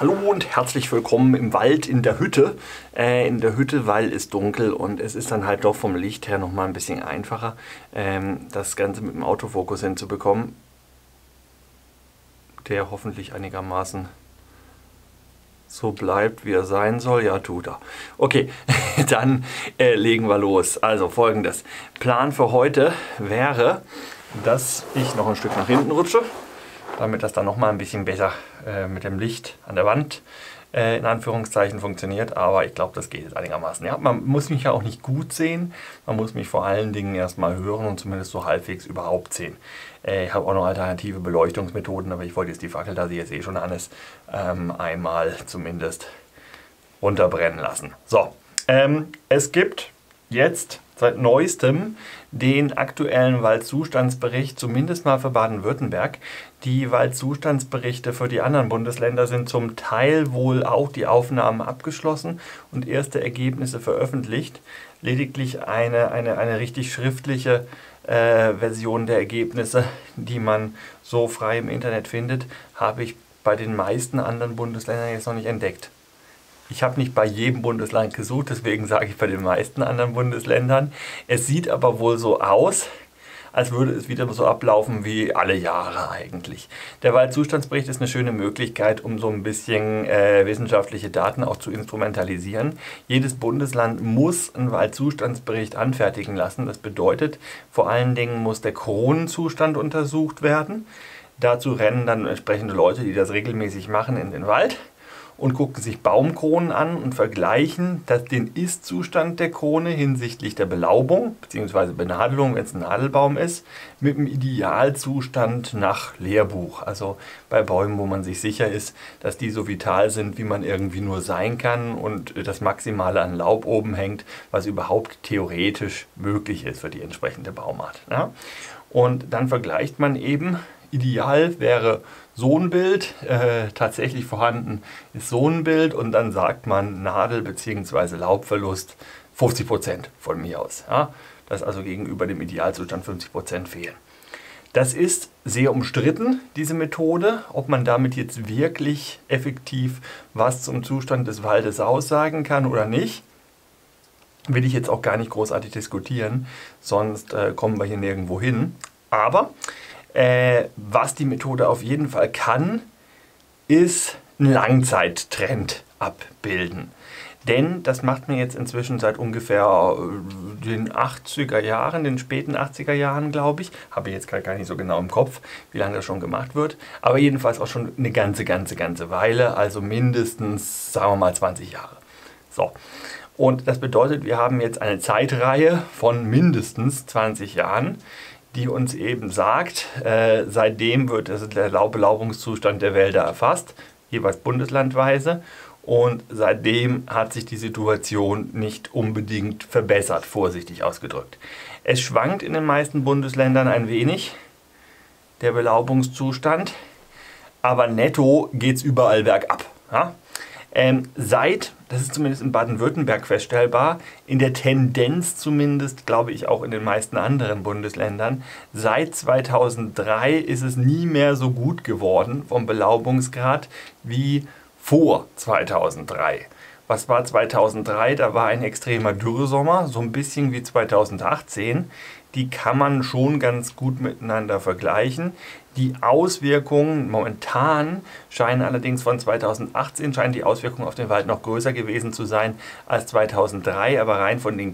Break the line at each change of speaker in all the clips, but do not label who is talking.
Hallo und herzlich willkommen im Wald in der Hütte. Äh, in der Hütte, weil es dunkel und es ist dann halt doch vom Licht her nochmal ein bisschen einfacher, ähm, das Ganze mit dem Autofokus hinzubekommen, der hoffentlich einigermaßen so bleibt, wie er sein soll. Ja, tut er. Okay, dann äh, legen wir los. Also folgendes. Plan für heute wäre, dass ich noch ein Stück nach hinten rutsche damit das dann nochmal ein bisschen besser äh, mit dem Licht an der Wand äh, in Anführungszeichen funktioniert. Aber ich glaube, das geht jetzt einigermaßen. Ja, man muss mich ja auch nicht gut sehen. Man muss mich vor allen Dingen erstmal hören und zumindest so halbwegs überhaupt sehen. Äh, ich habe auch noch alternative Beleuchtungsmethoden, aber ich wollte jetzt die Fackel, da sie jetzt eh schon an ist, ähm, einmal zumindest runterbrennen lassen. So, ähm, es gibt jetzt seit neuestem den aktuellen Waldzustandsbericht, zumindest mal für Baden-Württemberg. Die Waldzustandsberichte für die anderen Bundesländer sind zum Teil wohl auch die Aufnahmen abgeschlossen und erste Ergebnisse veröffentlicht. Lediglich eine, eine, eine richtig schriftliche äh, Version der Ergebnisse, die man so frei im Internet findet, habe ich bei den meisten anderen Bundesländern jetzt noch nicht entdeckt. Ich habe nicht bei jedem Bundesland gesucht, deswegen sage ich bei den meisten anderen Bundesländern. Es sieht aber wohl so aus, als würde es wieder so ablaufen wie alle Jahre eigentlich. Der Waldzustandsbericht ist eine schöne Möglichkeit, um so ein bisschen äh, wissenschaftliche Daten auch zu instrumentalisieren. Jedes Bundesland muss einen Waldzustandsbericht anfertigen lassen. Das bedeutet, vor allen Dingen muss der Kronenzustand untersucht werden. Dazu rennen dann entsprechende Leute, die das regelmäßig machen, in den Wald und gucken sich Baumkronen an und vergleichen das, den Ist-Zustand der Krone hinsichtlich der Belaubung bzw. Benadelung, wenn es ein Nadelbaum ist, mit dem Idealzustand nach Lehrbuch. Also bei Bäumen, wo man sich sicher ist, dass die so vital sind, wie man irgendwie nur sein kann und das Maximale an Laub oben hängt, was überhaupt theoretisch möglich ist für die entsprechende Baumart. Ja? Und dann vergleicht man eben, ideal wäre so ein Bild, äh, tatsächlich vorhanden ist so ein Bild und dann sagt man Nadel- bzw. Laubverlust 50% von mir aus. Ja? Dass also gegenüber dem Idealzustand 50% fehlen. Das ist sehr umstritten, diese Methode, ob man damit jetzt wirklich effektiv was zum Zustand des Waldes aussagen kann oder nicht. Will ich jetzt auch gar nicht großartig diskutieren, sonst äh, kommen wir hier nirgendwo hin. Aber äh, was die Methode auf jeden Fall kann, ist einen Langzeittrend abbilden. Denn das macht man jetzt inzwischen seit ungefähr äh, den 80er Jahren, den späten 80er Jahren, glaube ich. Habe ich jetzt gar nicht so genau im Kopf, wie lange das schon gemacht wird. Aber jedenfalls auch schon eine ganze, ganze, ganze Weile. Also mindestens, sagen wir mal, 20 Jahre. So. Und das bedeutet, wir haben jetzt eine Zeitreihe von mindestens 20 Jahren, die uns eben sagt, äh, seitdem wird also der Belaubungszustand der Wälder erfasst, jeweils bundeslandweise. Und seitdem hat sich die Situation nicht unbedingt verbessert, vorsichtig ausgedrückt. Es schwankt in den meisten Bundesländern ein wenig, der Belaubungszustand, aber netto geht es überall bergab. Ja? Ähm, seit, das ist zumindest in Baden-Württemberg feststellbar, in der Tendenz zumindest, glaube ich, auch in den meisten anderen Bundesländern, seit 2003 ist es nie mehr so gut geworden vom Belaubungsgrad wie vor 2003. Was war 2003? Da war ein extremer Dürresommer, so ein bisschen wie 2018 die kann man schon ganz gut miteinander vergleichen. Die Auswirkungen momentan scheinen allerdings von 2018, scheinen die Auswirkungen auf den Wald noch größer gewesen zu sein als 2003, aber rein von den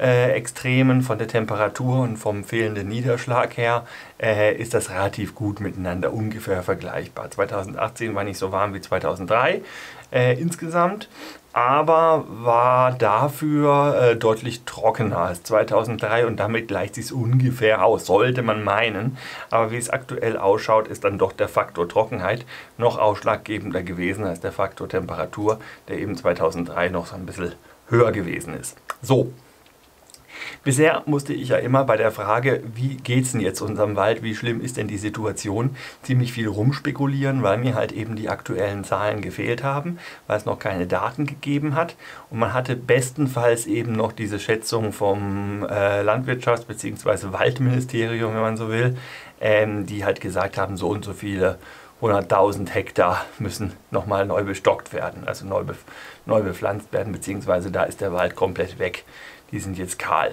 Klimaextremen, von der Temperatur und vom fehlenden Niederschlag her äh, ist das relativ gut miteinander ungefähr vergleichbar. 2018 war nicht so warm wie 2003 äh, insgesamt, aber war dafür äh, deutlich trockener als 2003 und damit gleicht sich ungefähr aus, sollte man meinen. Aber wie es aktuell ausschaut, ist dann doch der Faktor Trockenheit noch ausschlaggebender gewesen als der Faktor Temperatur, der eben 2003 noch so ein bisschen höher gewesen ist. So, Bisher musste ich ja immer bei der Frage, wie geht es denn jetzt unserem Wald, wie schlimm ist denn die Situation, ziemlich viel rumspekulieren, weil mir halt eben die aktuellen Zahlen gefehlt haben, weil es noch keine Daten gegeben hat. Und man hatte bestenfalls eben noch diese Schätzung vom äh, Landwirtschafts- bzw. Waldministerium, wenn man so will, ähm, die halt gesagt haben, so und so viele 100.000 Hektar müssen nochmal neu bestockt werden, also neu, be neu bepflanzt werden, beziehungsweise da ist der Wald komplett weg. Die sind jetzt kahl.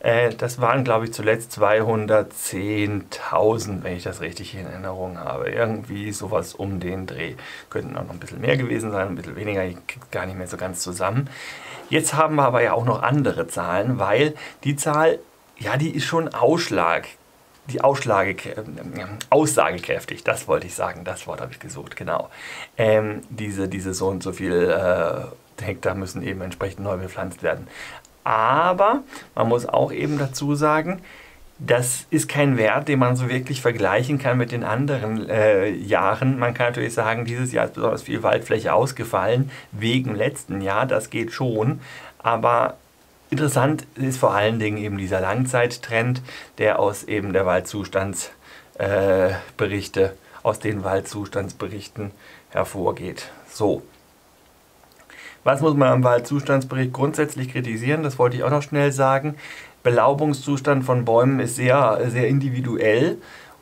Äh? das waren, glaube ich, zuletzt 210.000, wenn ich das richtig in Erinnerung habe. Irgendwie sowas um den Dreh. Könnten auch noch ein bisschen mehr gewesen sein, ein bisschen weniger, ich kriege gar nicht mehr so ganz zusammen. Jetzt haben wir aber ja auch noch andere Zahlen, weil die Zahl, ja, die ist schon Ausschlag die Ausschlage, äh, aussagekräftig, das wollte ich sagen, das Wort habe ich gesucht, genau. Ähm, diese, diese so und so viel äh, Hektar müssen eben entsprechend neu bepflanzt werden. Aber man muss auch eben dazu sagen, das ist kein Wert, den man so wirklich vergleichen kann mit den anderen äh, Jahren. Man kann natürlich sagen, dieses Jahr ist besonders viel Waldfläche ausgefallen wegen letzten Jahr, das geht schon. Aber Interessant ist vor allen Dingen eben dieser Langzeittrend, der aus eben der Waldzustandsberichte, äh, aus den Waldzustandsberichten hervorgeht. So. Was muss man am Waldzustandsbericht grundsätzlich kritisieren? Das wollte ich auch noch schnell sagen. Belaubungszustand von Bäumen ist sehr, sehr individuell.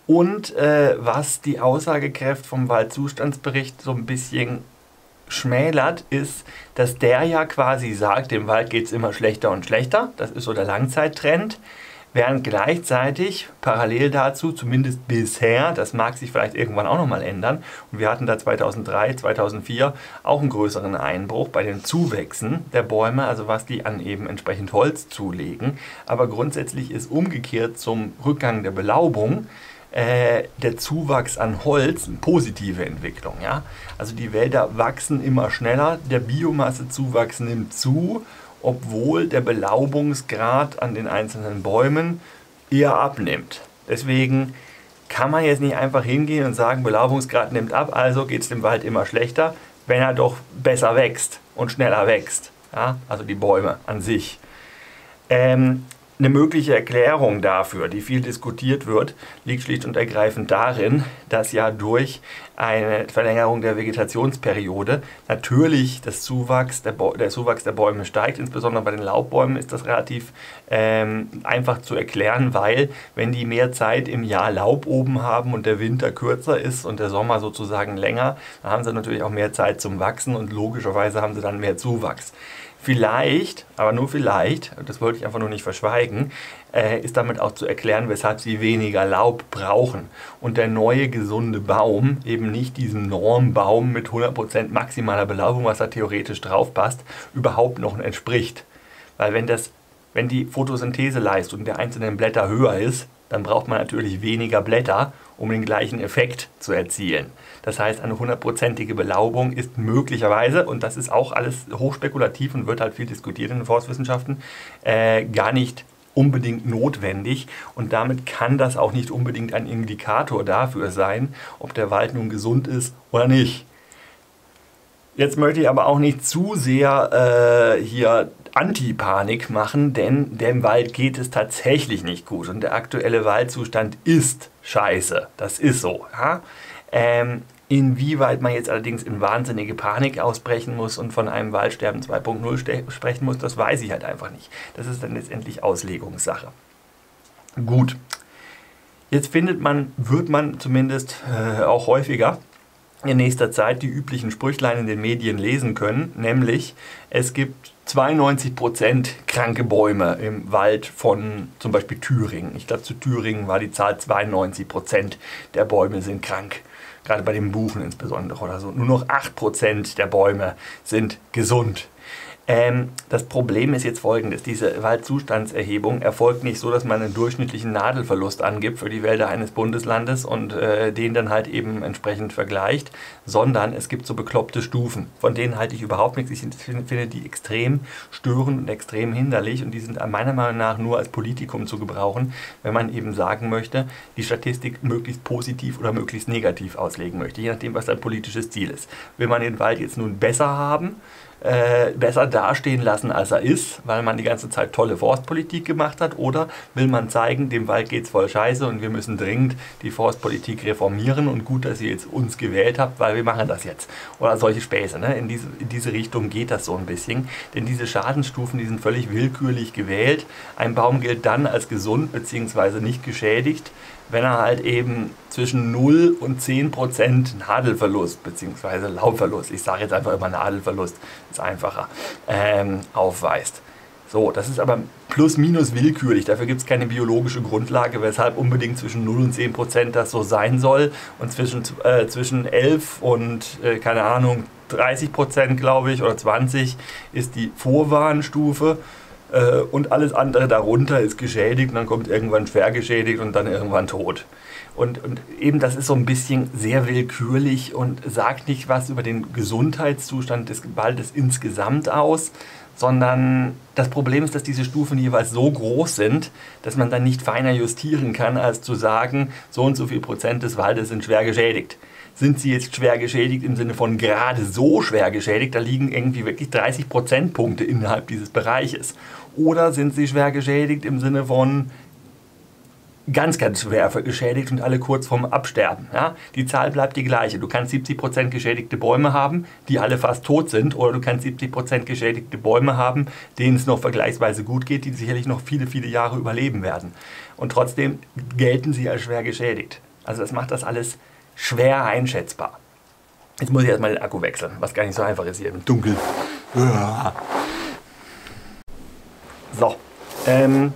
Und äh, was die Aussagekräfte vom Waldzustandsbericht so ein bisschen schmälert, ist, dass der ja quasi sagt, dem Wald geht es immer schlechter und schlechter. Das ist so der Langzeittrend. Während gleichzeitig parallel dazu, zumindest bisher, das mag sich vielleicht irgendwann auch nochmal ändern, und wir hatten da 2003, 2004 auch einen größeren Einbruch bei den Zuwächsen der Bäume, also was die an eben entsprechend Holz zulegen. Aber grundsätzlich ist umgekehrt zum Rückgang der Belaubung äh, der Zuwachs an Holz eine positive Entwicklung. Ja? Also die Wälder wachsen immer schneller, der Biomassezuwachs nimmt zu, obwohl der Belaubungsgrad an den einzelnen Bäumen eher abnimmt. Deswegen kann man jetzt nicht einfach hingehen und sagen, Belaubungsgrad nimmt ab, also geht es dem Wald immer schlechter, wenn er doch besser wächst und schneller wächst. Ja? Also die Bäume an sich. Ähm, eine mögliche Erklärung dafür, die viel diskutiert wird, liegt schlicht und ergreifend darin, dass ja durch eine Verlängerung der Vegetationsperiode natürlich das Zuwachs der, der Zuwachs der Bäume steigt. Insbesondere bei den Laubbäumen ist das relativ ähm, einfach zu erklären, weil wenn die mehr Zeit im Jahr Laub oben haben und der Winter kürzer ist und der Sommer sozusagen länger, dann haben sie natürlich auch mehr Zeit zum Wachsen und logischerweise haben sie dann mehr Zuwachs. Vielleicht, aber nur vielleicht, das wollte ich einfach nur nicht verschweigen, äh, ist damit auch zu erklären, weshalb sie weniger Laub brauchen und der neue gesunde Baum eben nicht diesem Normbaum mit 100% maximaler Belaubung, was da theoretisch drauf passt, überhaupt noch entspricht. Weil wenn, das, wenn die Photosyntheseleistung der einzelnen Blätter höher ist, dann braucht man natürlich weniger Blätter, um den gleichen Effekt zu erzielen. Das heißt, eine hundertprozentige Belaubung ist möglicherweise, und das ist auch alles hochspekulativ und wird halt viel diskutiert in den Forstwissenschaften, äh, gar nicht unbedingt notwendig und damit kann das auch nicht unbedingt ein Indikator dafür sein, ob der Wald nun gesund ist oder nicht. Jetzt möchte ich aber auch nicht zu sehr äh, hier Anti-Panik machen, denn dem Wald geht es tatsächlich nicht gut und der aktuelle Waldzustand ist scheiße. Das ist so. Ja? Ähm, inwieweit man jetzt allerdings in wahnsinnige Panik ausbrechen muss und von einem Waldsterben 2.0 sprechen muss, das weiß ich halt einfach nicht. Das ist dann letztendlich Auslegungssache. Gut. Jetzt findet man, wird man zumindest äh, auch häufiger in nächster Zeit die üblichen Sprüchlein in den Medien lesen können, nämlich es gibt 92% kranke Bäume im Wald von zum Beispiel Thüringen. Ich glaube, zu Thüringen war die Zahl 92% der Bäume sind krank gerade bei den Buchen insbesondere oder so. Nur noch 8% der Bäume sind gesund. Ähm, das Problem ist jetzt folgendes: Diese Waldzustandserhebung erfolgt nicht so, dass man einen durchschnittlichen Nadelverlust angibt für die Wälder eines Bundeslandes und äh, den dann halt eben entsprechend vergleicht, sondern es gibt so bekloppte Stufen. Von denen halte ich überhaupt nichts. Ich finde die extrem störend und extrem hinderlich und die sind meiner Meinung nach nur als Politikum zu gebrauchen, wenn man eben sagen möchte, die Statistik möglichst positiv oder möglichst negativ auslegen möchte, je nachdem, was sein politisches Ziel ist. Will man den Wald jetzt nun besser haben? Äh, besser dastehen lassen, als er ist, weil man die ganze Zeit tolle Forstpolitik gemacht hat? Oder will man zeigen, dem Wald geht es voll scheiße und wir müssen dringend die Forstpolitik reformieren und gut, dass ihr jetzt uns gewählt habt, weil wir machen das jetzt. Oder solche Späße. Ne? In, diese, in diese Richtung geht das so ein bisschen. Denn diese Schadensstufen, die sind völlig willkürlich gewählt. Ein Baum gilt dann als gesund bzw. nicht geschädigt, wenn er halt eben zwischen 0 und 10 Prozent Nadelverlust bzw. Laubverlust, ich sage jetzt einfach immer Nadelverlust, ist einfacher, ähm, aufweist. So, das ist aber plus minus willkürlich. Dafür gibt es keine biologische Grundlage, weshalb unbedingt zwischen 0 und 10 Prozent das so sein soll. Und zwischen, äh, zwischen 11 und, äh, keine Ahnung, 30 Prozent, glaube ich, oder 20 ist die Vorwarnstufe. Äh, und alles andere darunter ist geschädigt und dann kommt irgendwann schwer geschädigt und dann irgendwann tot. Und, und, eben das ist so ein bisschen sehr willkürlich und sagt nicht was über den Gesundheitszustand des Waldes insgesamt aus, sondern das Problem ist, dass diese Stufen jeweils so groß sind, dass man dann nicht feiner justieren kann, als zu sagen, so und so viel Prozent des Waldes sind schwer geschädigt. Sind sie jetzt schwer geschädigt im Sinne von gerade so schwer geschädigt, da liegen irgendwie wirklich 30 Prozentpunkte innerhalb dieses Bereiches. Oder sind sie schwer geschädigt im Sinne von ganz, ganz schwer geschädigt und alle kurz vorm Absterben. Ja? Die Zahl bleibt die gleiche. Du kannst 70% geschädigte Bäume haben, die alle fast tot sind, oder du kannst 70% geschädigte Bäume haben, denen es noch vergleichsweise gut geht, die sicherlich noch viele, viele Jahre überleben werden. Und trotzdem gelten sie als schwer geschädigt. Also das macht das alles schwer einschätzbar. Jetzt muss ich erstmal den Akku wechseln, was gar nicht so einfach ist hier im Dunkeln. So, ähm,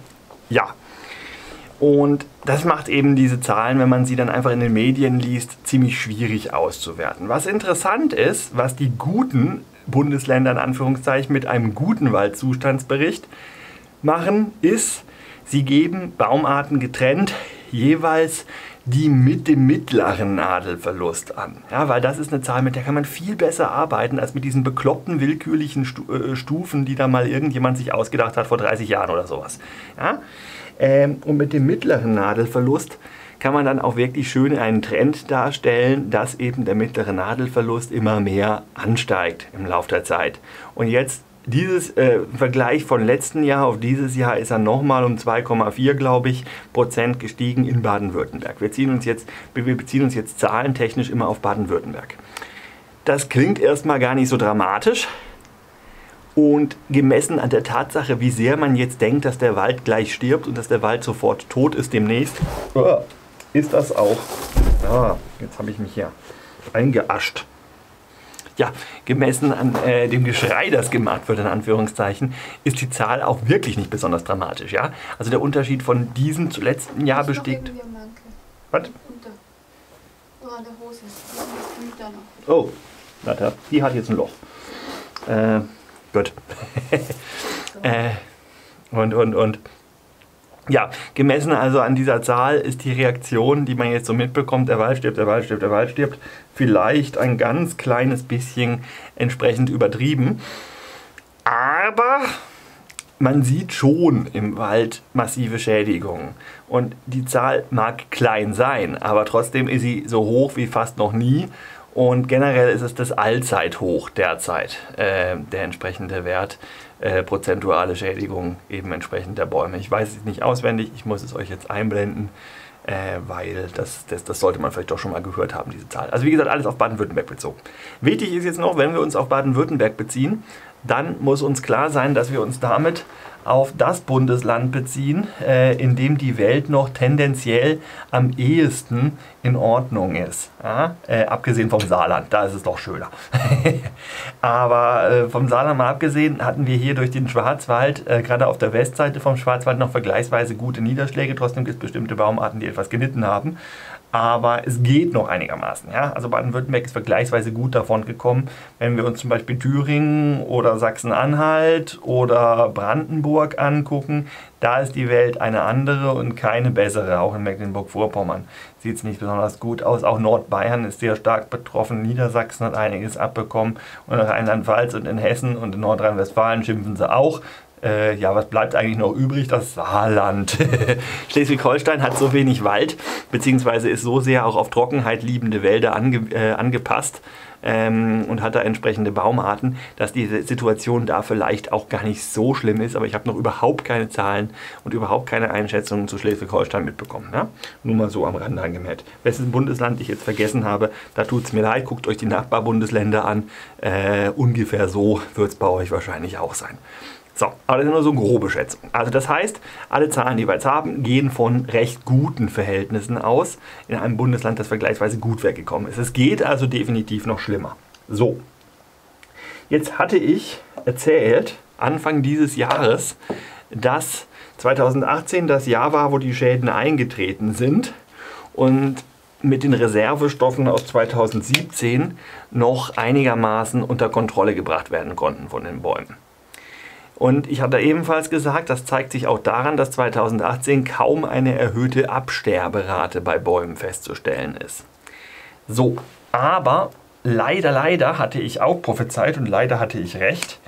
ja, und das macht eben diese Zahlen, wenn man sie dann einfach in den Medien liest, ziemlich schwierig auszuwerten. Was interessant ist, was die guten Bundesländer in Anführungszeichen mit einem guten Waldzustandsbericht machen, ist, sie geben Baumarten getrennt jeweils die mit dem mittleren Nadelverlust an. Ja, weil das ist eine Zahl, mit der kann man viel besser arbeiten als mit diesen bekloppten, willkürlichen äh, Stufen, die da mal irgendjemand sich ausgedacht hat vor 30 Jahren oder sowas. Ja? Ähm, und mit dem mittleren Nadelverlust kann man dann auch wirklich schön einen Trend darstellen, dass eben der mittlere Nadelverlust immer mehr ansteigt im Laufe der Zeit. Und jetzt dieses äh, Vergleich von letzten Jahr auf dieses Jahr ist er nochmal um 2,4 glaube ich Prozent gestiegen in Baden-Württemberg. Wir ziehen uns jetzt wir beziehen uns jetzt zahlentechnisch immer auf Baden-Württemberg. Das klingt erstmal gar nicht so dramatisch, und gemessen an der Tatsache, wie sehr man jetzt denkt, dass der Wald gleich stirbt und dass der Wald sofort tot ist demnächst, oh, ist das auch. Ah, jetzt habe ich mich hier eingeascht. Ja, gemessen an äh, dem Geschrei, das gemacht wird, in Anführungszeichen, ist die Zahl auch wirklich nicht besonders dramatisch. Ja? Also der Unterschied von diesem zu letzten Jahr besteht. Was? Oh, warte, die hat jetzt ein Loch. Äh, Gut. äh, und, und, und. Ja, gemessen also an dieser Zahl ist die Reaktion, die man jetzt so mitbekommt, der Wald stirbt, der Wald stirbt, der Wald stirbt, vielleicht ein ganz kleines bisschen entsprechend übertrieben. Aber man sieht schon im Wald massive Schädigungen. Und die Zahl mag klein sein, aber trotzdem ist sie so hoch wie fast noch nie. Und generell ist es das Allzeithoch derzeit, äh, der entsprechende Wert, äh, prozentuale Schädigung eben entsprechend der Bäume. Ich weiß es nicht auswendig, ich muss es euch jetzt einblenden, äh, weil das, das, das sollte man vielleicht doch schon mal gehört haben, diese Zahl. Also wie gesagt, alles auf Baden-Württemberg bezogen. Wichtig ist jetzt noch, wenn wir uns auf Baden-Württemberg beziehen, dann muss uns klar sein, dass wir uns damit auf das Bundesland beziehen, äh, in dem die Welt noch tendenziell am ehesten in Ordnung ist. Ja? Äh, abgesehen vom Saarland, da ist es doch schöner. Aber äh, vom Saarland mal abgesehen hatten wir hier durch den Schwarzwald, äh, gerade auf der Westseite vom Schwarzwald, noch vergleichsweise gute Niederschläge. Trotzdem gibt es bestimmte Baumarten, die etwas gelitten haben aber es geht noch einigermaßen. Ja? Also Baden-Württemberg ist vergleichsweise gut davon gekommen. Wenn wir uns zum Beispiel Thüringen oder Sachsen-Anhalt oder Brandenburg angucken, da ist die Welt eine andere und keine bessere. Auch in Mecklenburg-Vorpommern sieht es nicht besonders gut aus. Auch Nordbayern ist sehr stark betroffen. Niedersachsen hat einiges abbekommen. Und in Rheinland-Pfalz und in Hessen und in Nordrhein-Westfalen schimpfen sie auch. Äh, ja, was bleibt eigentlich noch übrig? Das Saarland. Schleswig-Holstein hat so wenig Wald, beziehungsweise ist so sehr auch auf Trockenheit liebende Wälder ange, äh, angepasst ähm, und hat da entsprechende Baumarten, dass die Situation da vielleicht auch gar nicht so schlimm ist. Aber ich habe noch überhaupt keine Zahlen und überhaupt keine Einschätzungen zu Schleswig-Holstein mitbekommen. Ja? Nur mal so am Rande angemerkt. Wessen Bundesland ich jetzt vergessen habe, da tut es mir leid. Guckt euch die Nachbarbundesländer an. Äh, ungefähr so wird es bei euch wahrscheinlich auch sein. So, aber das ist nur so eine grobe Schätzung. Also das heißt, alle Zahlen, die wir jetzt haben, gehen von recht guten Verhältnissen aus in einem Bundesland, das vergleichsweise gut weggekommen ist. Es geht also definitiv noch schlimmer. So, jetzt hatte ich erzählt, Anfang dieses Jahres, dass 2018 das Jahr war, wo die Schäden eingetreten sind und mit den Reservestoffen aus 2017 noch einigermaßen unter Kontrolle gebracht werden konnten von den Bäumen. Und ich hatte ebenfalls gesagt, das zeigt sich auch daran, dass 2018 kaum eine erhöhte Absterberate bei Bäumen festzustellen ist. So, aber leider, leider hatte ich auch prophezeit und leider hatte ich recht,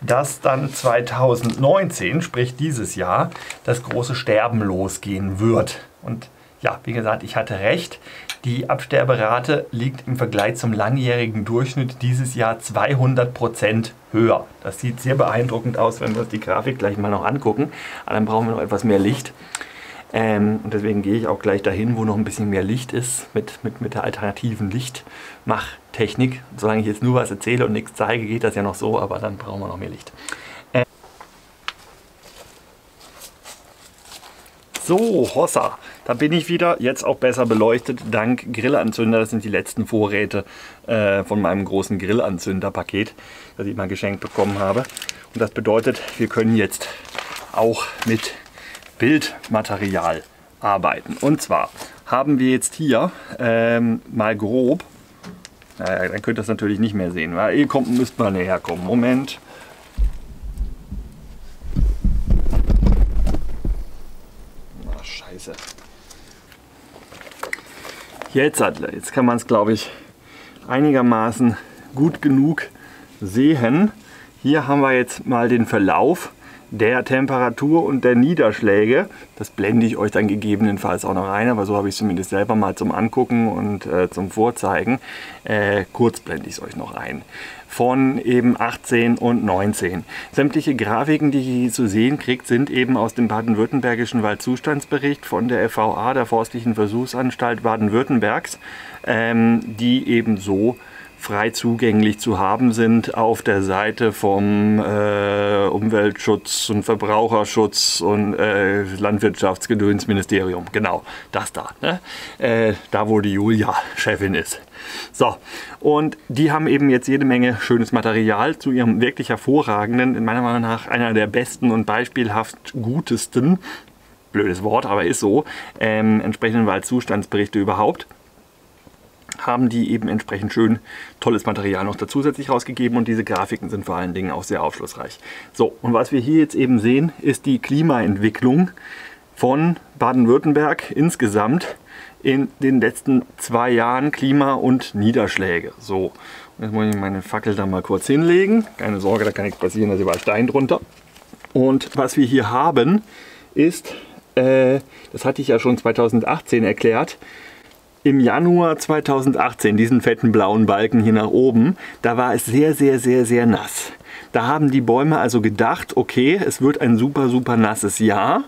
dass dann 2019, sprich dieses Jahr, das große Sterben losgehen wird. Und ja, wie gesagt, ich hatte recht. Die Absterberate liegt im Vergleich zum langjährigen Durchschnitt dieses Jahr 200 Prozent höher. Das sieht sehr beeindruckend aus, wenn wir uns die Grafik gleich mal noch angucken. Aber dann brauchen wir noch etwas mehr Licht. Ähm, und deswegen gehe ich auch gleich dahin, wo noch ein bisschen mehr Licht ist, mit, mit, mit der alternativen Lichtmachtechnik. Solange ich jetzt nur was erzähle und nichts zeige, geht das ja noch so, aber dann brauchen wir noch mehr Licht. Ähm so, Hossa. Da bin ich wieder, jetzt auch besser beleuchtet, dank Grillanzünder. Das sind die letzten Vorräte äh, von meinem großen Grillanzünderpaket, das ich mal geschenkt bekommen habe. Und das bedeutet, wir können jetzt auch mit Bildmaterial arbeiten. Und zwar haben wir jetzt hier ähm, mal grob, naja, dann könnt ihr das natürlich nicht mehr sehen, weil ihr kommt, müsst mal näher kommen. Moment. Scheiße. Jetzt, jetzt kann man es, glaube ich, einigermaßen gut genug sehen. Hier haben wir jetzt mal den Verlauf der Temperatur und der Niederschläge. Das blende ich euch dann gegebenenfalls auch noch rein, aber so habe ich es zumindest selber mal zum Angucken und äh, zum Vorzeigen. Äh, kurz blende ich es euch noch ein. Von eben 18 und 19. Sämtliche Grafiken, die ihr hier zu sehen kriegt, sind eben aus dem baden-württembergischen Waldzustandsbericht von der FVA, der Forstlichen Versuchsanstalt Baden-Württembergs, ähm, die eben so frei zugänglich zu haben sind auf der Seite vom äh, Umweltschutz und Verbraucherschutz und äh, Landwirtschaftsgedönsministerium. Genau, das da. Ne? Äh, da, wo die Julia Chefin ist. So, und die haben eben jetzt jede Menge schönes Material zu ihrem wirklich hervorragenden, in meiner Meinung nach einer der besten und beispielhaft gutesten, blödes Wort, aber ist so, ähm, entsprechenden Waldzustandsberichte überhaupt haben die eben entsprechend schön tolles Material noch zusätzlich rausgegeben und diese Grafiken sind vor allen Dingen auch sehr aufschlussreich. So, und was wir hier jetzt eben sehen, ist die Klimaentwicklung von Baden-Württemberg insgesamt in den letzten zwei Jahren Klima und Niederschläge. So, jetzt muss ich meine Fackel da mal kurz hinlegen. Keine Sorge, da kann nichts passieren, da ist überall Stein drunter. Und was wir hier haben, ist, äh, das hatte ich ja schon 2018 erklärt, im Januar 2018, diesen fetten blauen Balken hier nach oben, da war es sehr, sehr, sehr, sehr nass. Da haben die Bäume also gedacht, okay, es wird ein super, super nasses Jahr.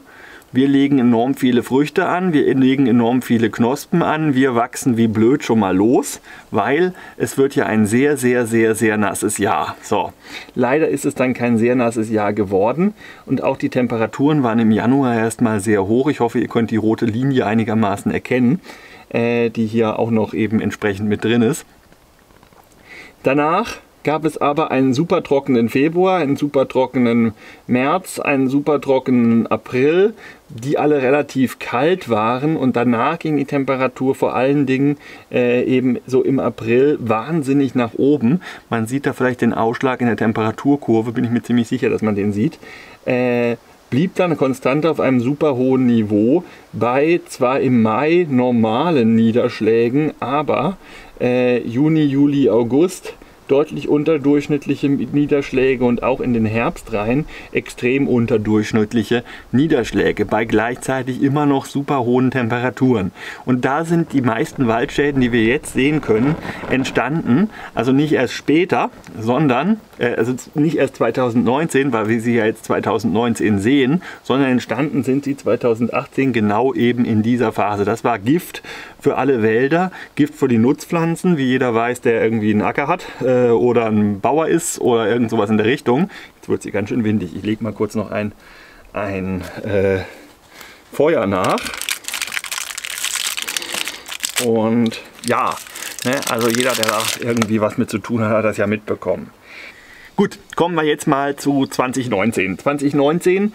Wir legen enorm viele Früchte an, wir legen enorm viele Knospen an, wir wachsen wie blöd schon mal los, weil es wird ja ein sehr, sehr, sehr, sehr nasses Jahr. So, leider ist es dann kein sehr nasses Jahr geworden und auch die Temperaturen waren im Januar erstmal sehr hoch. Ich hoffe, ihr könnt die rote Linie einigermaßen erkennen äh, die hier auch noch eben entsprechend mit drin ist. Danach gab es aber einen super trockenen Februar, einen super trockenen März, einen super trockenen April, die alle relativ kalt waren und danach ging die Temperatur vor allen Dingen äh, eben so im April wahnsinnig nach oben. Man sieht da vielleicht den Ausschlag in der Temperaturkurve, bin ich mir ziemlich sicher, dass man den sieht. Äh, blieb dann konstant auf einem super hohen Niveau bei zwar im Mai normalen Niederschlägen, aber äh, Juni, Juli, August deutlich unterdurchschnittliche Niederschläge und auch in den Herbst rein extrem unterdurchschnittliche Niederschläge bei gleichzeitig immer noch super hohen Temperaturen. Und da sind die meisten Waldschäden, die wir jetzt sehen können, entstanden. Also nicht erst später, sondern äh, also nicht erst 2019, weil wir sie ja jetzt 2019 sehen, sondern entstanden sind sie 2018 genau eben in dieser Phase. Das war Gift für alle Wälder, Gift für die Nutzpflanzen, wie jeder weiß, der irgendwie einen Acker hat. Äh, äh, oder ein Bauer ist oder irgend sowas in der Richtung. Jetzt wird sie ganz schön windig. Ich lege mal kurz noch ein, ein äh, Feuer nach. Und ja, ne, also jeder, der da irgendwie was mit zu tun hat, hat das ja mitbekommen. Gut, kommen wir jetzt mal zu 2019. 2019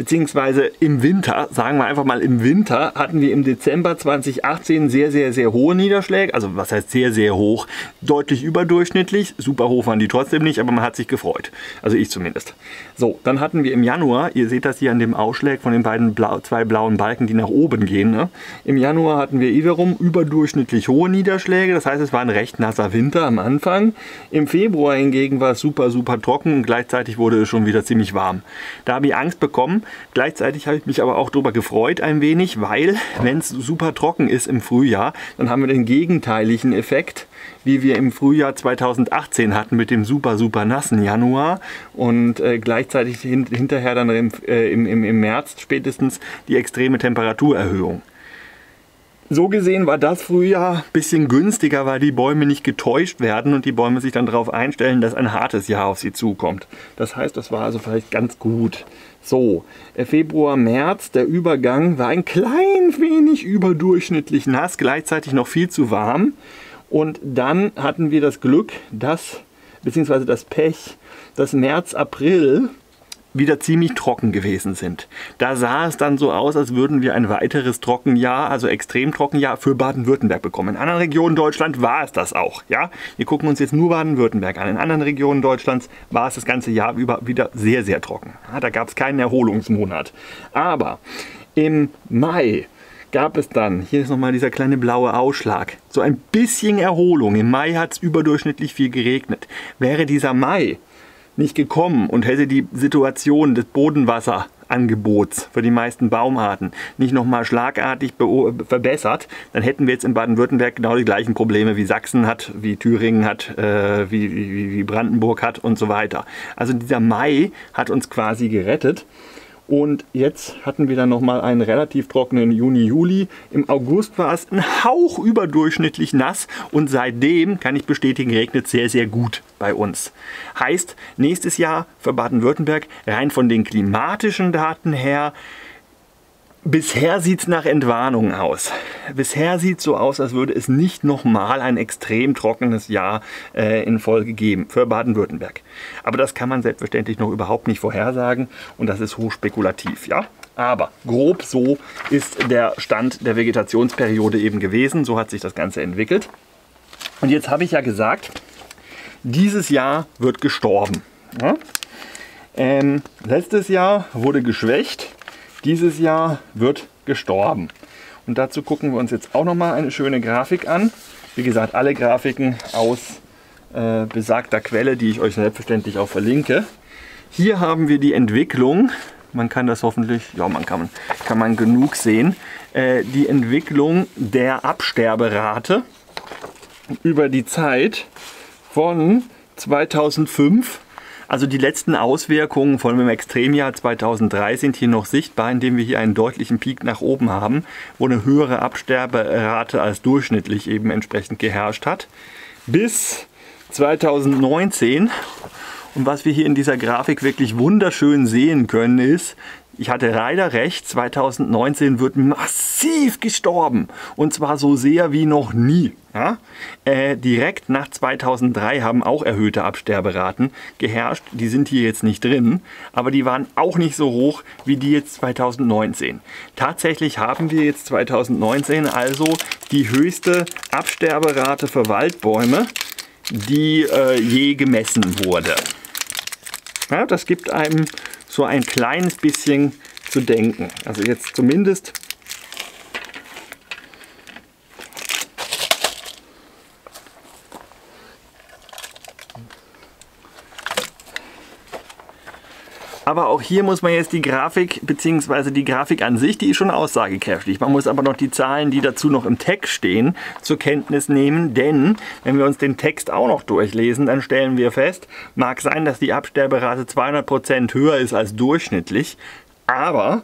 beziehungsweise im Winter, sagen wir einfach mal im Winter, hatten wir im Dezember 2018 sehr, sehr, sehr hohe Niederschläge. Also was heißt sehr, sehr hoch? Deutlich überdurchschnittlich. Super hoch waren die trotzdem nicht, aber man hat sich gefreut. Also ich zumindest. So, dann hatten wir im Januar, ihr seht das hier an dem Ausschlag von den beiden blau, zwei blauen Balken, die nach oben gehen. Ne? Im Januar hatten wir wiederum überdurchschnittlich hohe Niederschläge. Das heißt, es war ein recht nasser Winter am Anfang. Im Februar hingegen war es super, super trocken und gleichzeitig wurde es schon wieder ziemlich warm. Da habe ich Angst bekommen, Gleichzeitig habe ich mich aber auch darüber gefreut ein wenig, weil wenn es super trocken ist im Frühjahr, dann haben wir den gegenteiligen Effekt, wie wir im Frühjahr 2018 hatten mit dem super, super nassen Januar und äh, gleichzeitig hin, hinterher dann im, äh, im, im, im März spätestens die extreme Temperaturerhöhung. So gesehen war das Frühjahr ein bisschen günstiger, weil die Bäume nicht getäuscht werden und die Bäume sich dann darauf einstellen, dass ein hartes Jahr auf sie zukommt. Das heißt, das war also vielleicht ganz gut. So, Februar, März, der Übergang war ein klein wenig überdurchschnittlich nass, gleichzeitig noch viel zu warm. Und dann hatten wir das Glück, dass, beziehungsweise das Pech, dass März, April wieder ziemlich trocken gewesen sind. Da sah es dann so aus, als würden wir ein weiteres Trockenjahr, also extrem Trockenjahr für Baden-Württemberg bekommen. In anderen Regionen Deutschland war es das auch. Ja? Wir gucken uns jetzt nur Baden-Württemberg an. In anderen Regionen Deutschlands war es das ganze Jahr über wieder sehr, sehr trocken. Ja, da gab es keinen Erholungsmonat. Aber im Mai gab es dann, hier ist nochmal dieser kleine blaue Ausschlag, so ein bisschen Erholung. Im Mai hat es überdurchschnittlich viel geregnet. Wäre dieser Mai nicht gekommen und hätte die Situation des Bodenwasserangebots für die meisten Baumarten nicht nochmal schlagartig verbessert, dann hätten wir jetzt in Baden-Württemberg genau die gleichen Probleme wie Sachsen hat, wie Thüringen hat, äh, wie, wie, wie Brandenburg hat und so weiter. Also dieser Mai hat uns quasi gerettet. Und jetzt hatten wir dann nochmal einen relativ trockenen Juni, Juli. Im August war es ein Hauch überdurchschnittlich nass und seitdem, kann ich bestätigen, regnet sehr, sehr gut bei uns. Heißt, nächstes Jahr für Baden-Württemberg rein von den klimatischen Daten her Bisher sieht es nach Entwarnung aus. Bisher sieht es so aus, als würde es nicht nochmal ein extrem trockenes Jahr äh, in Folge geben für Baden-Württemberg. Aber das kann man selbstverständlich noch überhaupt nicht vorhersagen und das ist hochspekulativ, ja? Aber grob so ist der Stand der Vegetationsperiode eben gewesen. So hat sich das Ganze entwickelt. Und jetzt habe ich ja gesagt, dieses Jahr wird gestorben. Ja? Ähm, letztes Jahr wurde geschwächt dieses Jahr wird gestorben. Und dazu gucken wir uns jetzt auch noch mal eine schöne Grafik an. Wie gesagt, alle Grafiken aus äh, besagter Quelle, die ich euch selbstverständlich auch verlinke. Hier haben wir die Entwicklung, man kann das hoffentlich, ja man kann, kann man genug sehen, äh, die Entwicklung der Absterberate über die Zeit von 2005 also die letzten Auswirkungen von dem Extremjahr 2003 sind hier noch sichtbar, indem wir hier einen deutlichen Peak nach oben haben, wo eine höhere Absterberate als durchschnittlich eben entsprechend geherrscht hat. Bis 2019 und was wir hier in dieser Grafik wirklich wunderschön sehen können, ist, ich hatte leider recht, 2019 wird massiv gestorben. Und zwar so sehr wie noch nie. Ja? Äh, direkt nach 2003 haben auch erhöhte Absterberaten geherrscht. Die sind hier jetzt nicht drin, aber die waren auch nicht so hoch wie die jetzt 2019. Tatsächlich haben wir jetzt 2019 also die höchste Absterberate für Waldbäume, die äh, je gemessen wurde. Ja, das gibt einem so ein kleines bisschen zu denken. Also jetzt zumindest Aber auch hier muss man jetzt die Grafik, beziehungsweise die Grafik an sich, die ist schon aussagekräftig. Man muss aber noch die Zahlen, die dazu noch im Text stehen, zur Kenntnis nehmen, denn wenn wir uns den Text auch noch durchlesen, dann stellen wir fest, mag sein, dass die Absterberate 200% höher ist als durchschnittlich, aber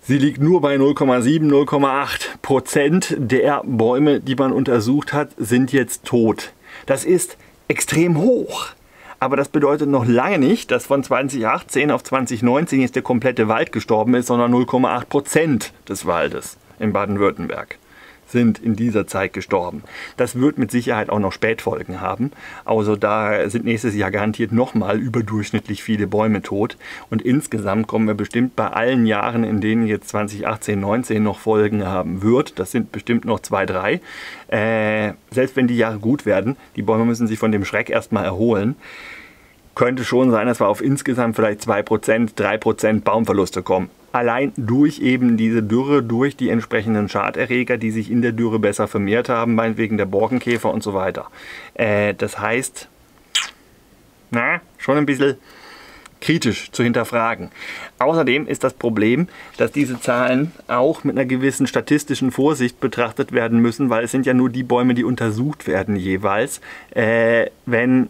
Sie liegt nur bei 0,7, 0,8 Prozent der Bäume, die man untersucht hat, sind jetzt tot. Das ist extrem hoch. Aber das bedeutet noch lange nicht, dass von 2018 auf 2019 jetzt der komplette Wald gestorben ist, sondern 0,8 Prozent des Waldes in Baden-Württemberg sind in dieser Zeit gestorben. Das wird mit Sicherheit auch noch Spätfolgen haben. Also da sind nächstes Jahr garantiert nochmal überdurchschnittlich viele Bäume tot. Und insgesamt kommen wir bestimmt bei allen Jahren, in denen jetzt 2018, 19 noch Folgen haben wird, das sind bestimmt noch zwei, drei, äh, selbst wenn die Jahre gut werden, die Bäume müssen sich von dem Schreck erstmal erholen könnte schon sein, dass wir auf insgesamt vielleicht 2%, 3% Baumverluste kommen allein durch eben diese Dürre, durch die entsprechenden Schaderreger, die sich in der Dürre besser vermehrt haben, meinetwegen der Borkenkäfer und so weiter. Äh, das heißt, na, schon ein bisschen kritisch zu hinterfragen. Außerdem ist das Problem, dass diese Zahlen auch mit einer gewissen statistischen Vorsicht betrachtet werden müssen, weil es sind ja nur die Bäume, die untersucht werden jeweils. Äh, wenn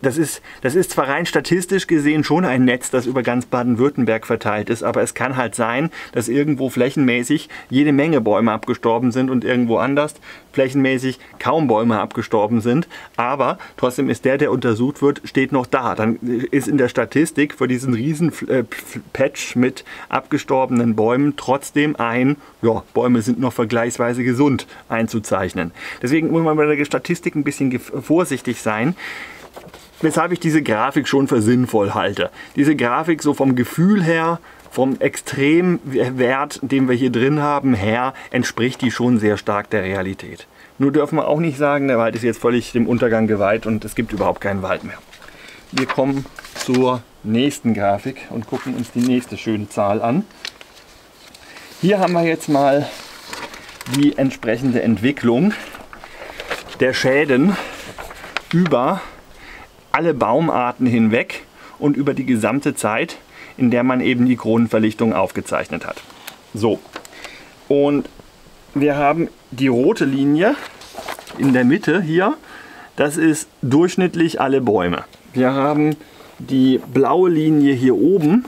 das ist, das ist zwar rein statistisch gesehen schon ein Netz, das über ganz Baden-Württemberg verteilt ist, aber es kann halt sein, dass irgendwo flächenmäßig jede Menge Bäume abgestorben sind und irgendwo anders flächenmäßig kaum Bäume abgestorben sind. Aber trotzdem ist der, der untersucht wird, steht noch da. Dann ist in der Statistik für diesen riesen äh, Patch mit abgestorbenen Bäumen trotzdem ein, ja, Bäume sind noch vergleichsweise gesund einzuzeichnen. Deswegen muss man bei der Statistik ein bisschen vorsichtig sein weshalb ich diese Grafik schon für sinnvoll halte. Diese Grafik so vom Gefühl her, vom Extremwert, den wir hier drin haben, her, entspricht die schon sehr stark der Realität. Nur dürfen wir auch nicht sagen, der Wald ist jetzt völlig dem Untergang geweiht und es gibt überhaupt keinen Wald mehr. Wir kommen zur nächsten Grafik und gucken uns die nächste schöne Zahl an. Hier haben wir jetzt mal die entsprechende Entwicklung der Schäden über alle Baumarten hinweg und über die gesamte Zeit, in der man eben die Kronenverlichtung aufgezeichnet hat. So, und wir haben die rote Linie in der Mitte hier. Das ist durchschnittlich alle Bäume. Wir haben die blaue Linie hier oben.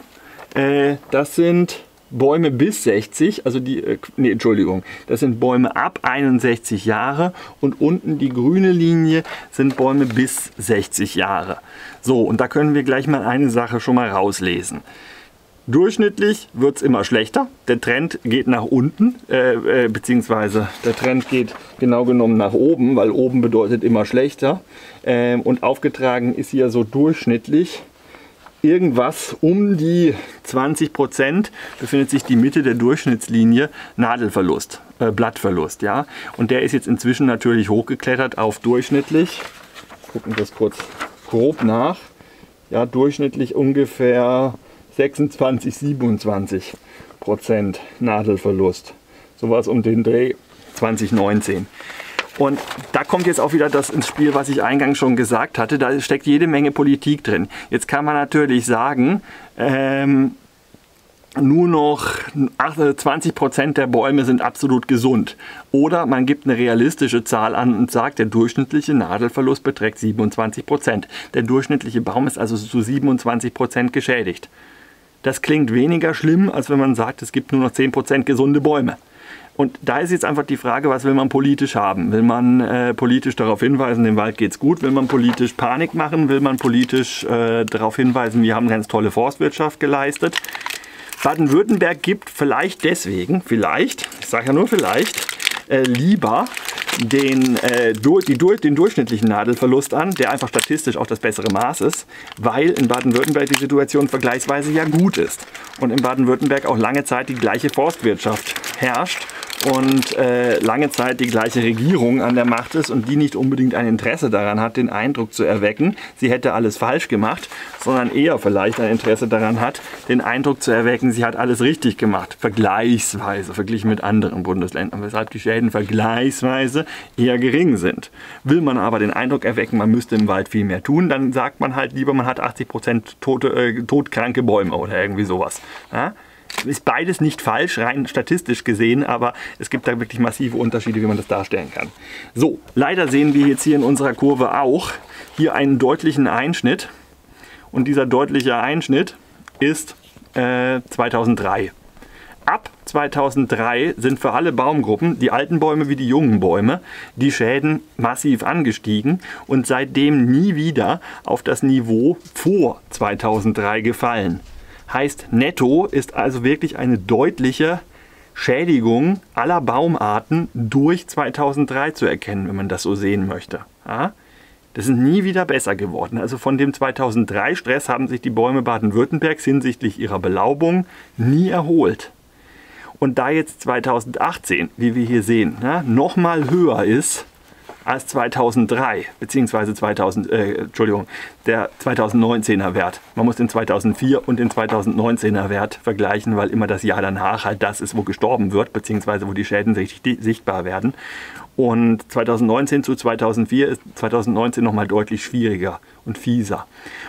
Äh, das sind Bäume bis 60, also die, äh, nee, Entschuldigung, das sind Bäume ab 61 Jahre und unten die grüne Linie sind Bäume bis 60 Jahre. So, und da können wir gleich mal eine Sache schon mal rauslesen. Durchschnittlich wird es immer schlechter. Der Trend geht nach unten, äh, äh, beziehungsweise der Trend geht genau genommen nach oben, weil oben bedeutet immer schlechter. Äh, und aufgetragen ist hier so durchschnittlich irgendwas um die 20 Prozent befindet sich die Mitte der Durchschnittslinie Nadelverlust, äh, Blattverlust. Ja? Und der ist jetzt inzwischen natürlich hochgeklettert auf durchschnittlich. Gucken wir das kurz grob nach. Ja, durchschnittlich ungefähr 26, 27 Prozent Nadelverlust. Sowas um den Dreh 2019. Und da kommt jetzt auch wieder das ins Spiel, was ich eingangs schon gesagt hatte. Da steckt jede Menge Politik drin. Jetzt kann man natürlich sagen, ähm, nur noch 20 Prozent der Bäume sind absolut gesund. Oder man gibt eine realistische Zahl an und sagt, der durchschnittliche Nadelverlust beträgt 27 Prozent. Der durchschnittliche Baum ist also zu 27 Prozent geschädigt. Das klingt weniger schlimm, als wenn man sagt, es gibt nur noch 10 Prozent gesunde Bäume. Und da ist jetzt einfach die Frage, was will man politisch haben? Will man äh, politisch darauf hinweisen, dem Wald geht's gut? Will man politisch Panik machen? Will man politisch äh, darauf hinweisen, wir haben ganz tolle Forstwirtschaft geleistet? Baden-Württemberg gibt vielleicht deswegen, vielleicht, ich sage ja nur vielleicht, äh, lieber den, äh, durch, die, durch, den durchschnittlichen Nadelverlust an, der einfach statistisch auch das bessere Maß ist, weil in Baden-Württemberg die Situation vergleichsweise ja gut ist und in Baden-Württemberg auch lange Zeit die gleiche Forstwirtschaft herrscht und äh, lange Zeit die gleiche Regierung an der Macht ist und die nicht unbedingt ein Interesse daran hat, den Eindruck zu erwecken, sie hätte alles falsch gemacht, sondern eher vielleicht ein Interesse daran hat, den Eindruck zu erwecken, sie hat alles richtig gemacht, vergleichsweise, verglichen mit anderen Bundesländern, weshalb die Schäden vergleichsweise eher gering sind. Will man aber den Eindruck erwecken, man müsste im Wald viel mehr tun, dann sagt man halt lieber, man hat 80% tote, äh, todkranke Bäume oder irgendwie sowas. Ja? Ist beides nicht falsch, rein statistisch gesehen, aber es gibt da wirklich massive Unterschiede, wie man das darstellen kann. So, leider sehen wir jetzt hier in unserer Kurve auch hier einen deutlichen Einschnitt. Und dieser deutliche Einschnitt ist äh, 2003. Ab 2003 sind für alle Baumgruppen, die alten Bäume wie die jungen Bäume, die Schäden massiv angestiegen und seitdem nie wieder auf das Niveau vor 2003 gefallen. Heißt, netto ist also wirklich eine deutliche Schädigung aller Baumarten durch 2003 zu erkennen, wenn man das so sehen möchte. Ja? Das ist nie wieder besser geworden. Also von dem 2003-Stress haben sich die Bäume Baden-Württembergs hinsichtlich ihrer Belaubung nie erholt. Und da jetzt 2018, wie wir hier sehen, ja, nochmal höher ist als 2003, beziehungsweise 2000, äh, Entschuldigung, der 2019er Wert. Man muss den 2004 und den 2019er Wert vergleichen, weil immer das Jahr danach halt das ist, wo gestorben wird, beziehungsweise wo die Schäden sichtbar werden. Und 2019 zu 2004 ist 2019 nochmal deutlich schwieriger und fieser.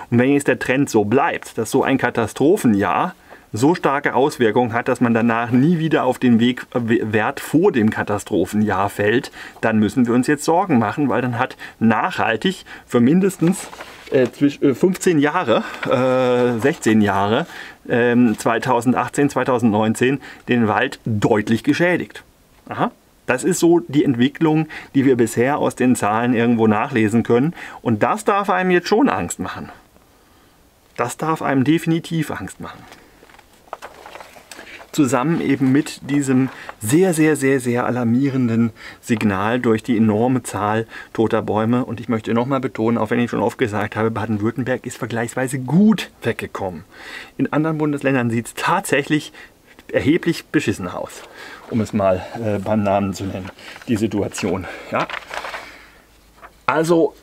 Und wenn jetzt der Trend so bleibt, dass so ein Katastrophenjahr so starke Auswirkungen hat, dass man danach nie wieder auf den Weg, äh, Wert vor dem Katastrophenjahr fällt, dann müssen wir uns jetzt Sorgen machen, weil dann hat nachhaltig für mindestens äh, 15 äh, Jahre, äh, 16 Jahre, äh, 2018, 2019 den Wald deutlich geschädigt. Aha. Das ist so die Entwicklung, die wir bisher aus den Zahlen irgendwo nachlesen können. Und das darf einem jetzt schon Angst machen. Das darf einem definitiv Angst machen zusammen eben mit diesem sehr, sehr, sehr, sehr alarmierenden Signal durch die enorme Zahl toter Bäume. Und ich möchte nochmal betonen, auch wenn ich schon oft gesagt habe, Baden-Württemberg ist vergleichsweise gut weggekommen. In anderen Bundesländern sieht es tatsächlich erheblich beschissen aus, um es mal äh, beim Namen zu nennen, die Situation. Ja? Also,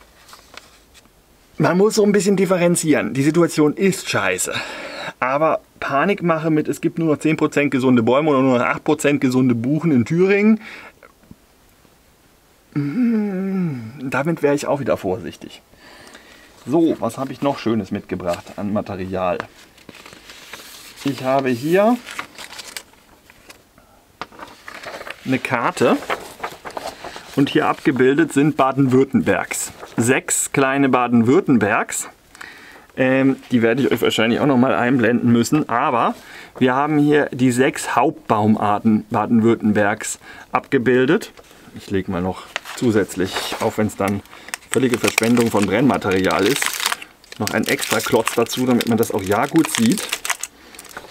man muss so ein bisschen differenzieren. Die Situation ist scheiße. Aber Panikmache mit, es gibt nur noch 10% gesunde Bäume oder nur noch 8% gesunde Buchen in Thüringen, hm, damit wäre ich auch wieder vorsichtig. So, was habe ich noch Schönes mitgebracht an Material? Ich habe hier eine Karte und hier abgebildet sind Baden-Württembergs. Sechs kleine Baden-Württembergs ähm, die werde ich euch wahrscheinlich auch noch mal einblenden müssen. Aber wir haben hier die sechs Hauptbaumarten Baden-Württembergs abgebildet. Ich lege mal noch zusätzlich, auch wenn es dann völlige Verschwendung von Brennmaterial ist, noch ein extra Klotz dazu, damit man das auch ja gut sieht.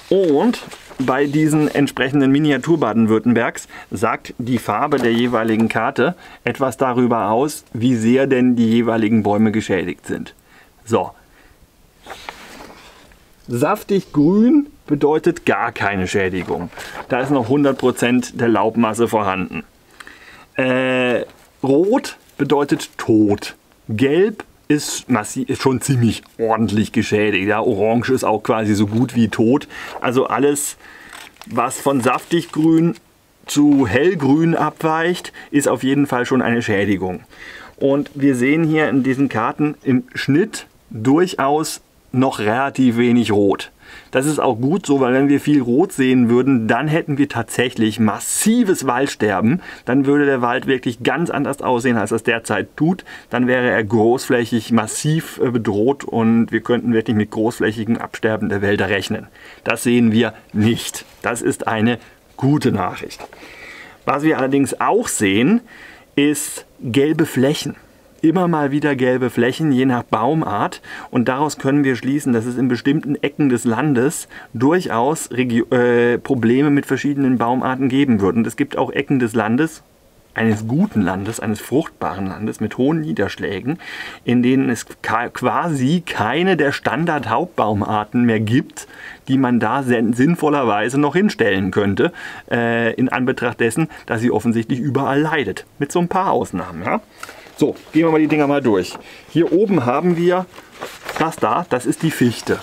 Und bei diesen entsprechenden Miniatur Baden-Württembergs sagt die Farbe der jeweiligen Karte etwas darüber aus, wie sehr denn die jeweiligen Bäume geschädigt sind. So, Saftig grün bedeutet gar keine Schädigung. Da ist noch 100% der Laubmasse vorhanden. Äh, rot bedeutet tot. Gelb ist, ist schon ziemlich ordentlich geschädigt. Ja, Orange ist auch quasi so gut wie tot. Also alles, was von saftig grün zu hellgrün abweicht, ist auf jeden Fall schon eine Schädigung. Und wir sehen hier in diesen Karten im Schnitt durchaus noch relativ wenig Rot. Das ist auch gut so, weil wenn wir viel Rot sehen würden, dann hätten wir tatsächlich massives Waldsterben. Dann würde der Wald wirklich ganz anders aussehen, als das derzeit tut. Dann wäre er großflächig massiv äh, bedroht und wir könnten wirklich mit großflächigem Absterben der Wälder rechnen. Das sehen wir nicht. Das ist eine gute Nachricht. Was wir allerdings auch sehen, ist gelbe Flächen immer mal wieder gelbe Flächen, je nach Baumart. Und daraus können wir schließen, dass es in bestimmten Ecken des Landes durchaus Regio äh, Probleme mit verschiedenen Baumarten geben wird. Und es gibt auch Ecken des Landes, eines guten Landes, eines fruchtbaren Landes mit hohen Niederschlägen, in denen es quasi keine der Standard-Hauptbaumarten mehr gibt, die man da sinnvollerweise noch hinstellen könnte, äh, in Anbetracht dessen, dass sie offensichtlich überall leidet. Mit so ein paar Ausnahmen. Ja? So, gehen wir mal die Dinger mal durch. Hier oben haben wir das da, das ist die Fichte.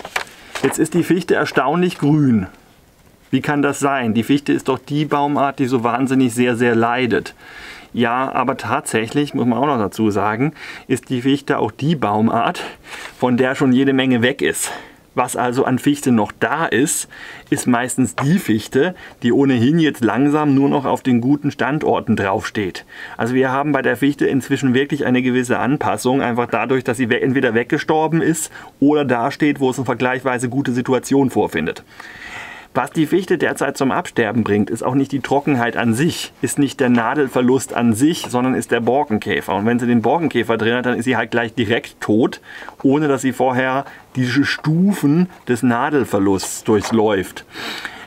Jetzt ist die Fichte erstaunlich grün. Wie kann das sein? Die Fichte ist doch die Baumart, die so wahnsinnig sehr, sehr leidet. Ja, aber tatsächlich, muss man auch noch dazu sagen, ist die Fichte auch die Baumart, von der schon jede Menge weg ist. Was also an Fichte noch da ist, ist meistens die Fichte, die ohnehin jetzt langsam nur noch auf den guten Standorten draufsteht. Also wir haben bei der Fichte inzwischen wirklich eine gewisse Anpassung, einfach dadurch, dass sie entweder weggestorben ist oder da steht, wo es eine vergleichsweise gute Situation vorfindet. Was die Fichte derzeit zum Absterben bringt, ist auch nicht die Trockenheit an sich, ist nicht der Nadelverlust an sich, sondern ist der Borkenkäfer. Und wenn sie den Borkenkäfer drin hat, dann ist sie halt gleich direkt tot, ohne dass sie vorher diese Stufen des Nadelverlusts durchläuft.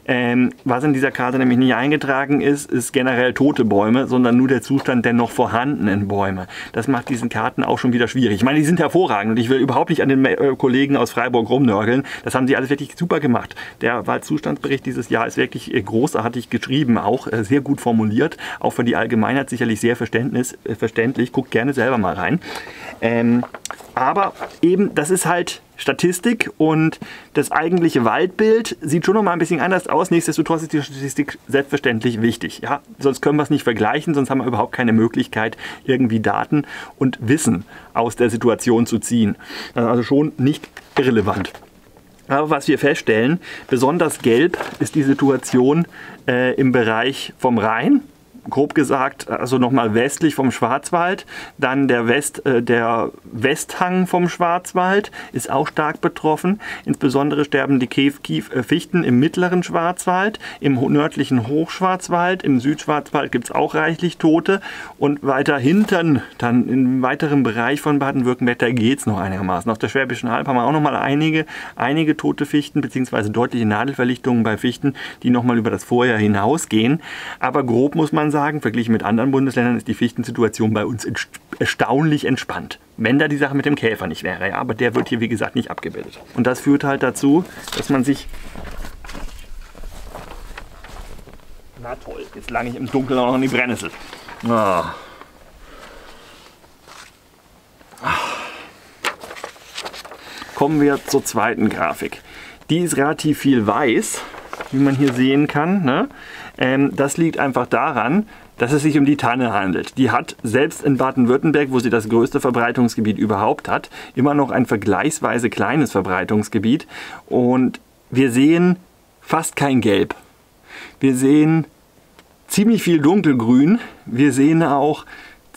Ähm, was in dieser Karte nämlich nicht eingetragen ist, ist generell tote Bäume, sondern nur der Zustand der noch vorhandenen Bäume. Das macht diesen Karten auch schon wieder schwierig. Ich meine, die sind hervorragend und ich will überhaupt nicht an den äh, Kollegen aus Freiburg rumnörgeln. Das haben sie alles wirklich super gemacht. Der Waldzustandsbericht dieses Jahr ist wirklich äh, großartig geschrieben, auch äh, sehr gut formuliert, auch für die Allgemeinheit sicherlich sehr verständlich. Guckt gerne selber mal rein. Ähm, aber eben, das ist halt Statistik und das eigentliche Waldbild sieht schon noch mal ein bisschen anders aus. Nichtsdestotrotz ist die Statistik selbstverständlich wichtig. Ja? Sonst können wir es nicht vergleichen, sonst haben wir überhaupt keine Möglichkeit, irgendwie Daten und Wissen aus der Situation zu ziehen. Also schon nicht irrelevant. Aber was wir feststellen, besonders gelb ist die Situation äh, im Bereich vom Rhein, grob gesagt, also nochmal westlich vom Schwarzwald. Dann der, West, äh, der Westhang vom Schwarzwald ist auch stark betroffen. Insbesondere sterben die Kief, Kief, äh, Fichten im mittleren Schwarzwald, im nördlichen Hochschwarzwald, im Südschwarzwald gibt es auch reichlich Tote. Und weiter hinten, dann im weiteren Bereich von Baden-Württemberg, da geht es noch einigermaßen. Auf der Schwäbischen Alb haben wir auch nochmal einige, einige tote Fichten, beziehungsweise deutliche Nadelverlichtungen bei Fichten, die nochmal über das Vorjahr hinausgehen. Aber grob muss man sagen, sagen, verglichen mit anderen Bundesländern ist die Fichtensituation bei uns erstaunlich entspannt. Wenn da die Sache mit dem Käfer nicht wäre, ja, aber der wird hier wie gesagt nicht abgebildet. Und das führt halt dazu, dass man sich Na toll, jetzt lange ich im Dunkeln auch noch in die Brennnessel. Ah. Kommen wir zur zweiten Grafik. Die ist relativ viel weiß, wie man hier sehen kann. Ne? Ähm, das liegt einfach daran, dass es sich um die Tanne handelt. Die hat selbst in Baden-Württemberg, wo sie das größte Verbreitungsgebiet überhaupt hat, immer noch ein vergleichsweise kleines Verbreitungsgebiet. Und wir sehen fast kein Gelb. Wir sehen ziemlich viel dunkelgrün. Wir sehen auch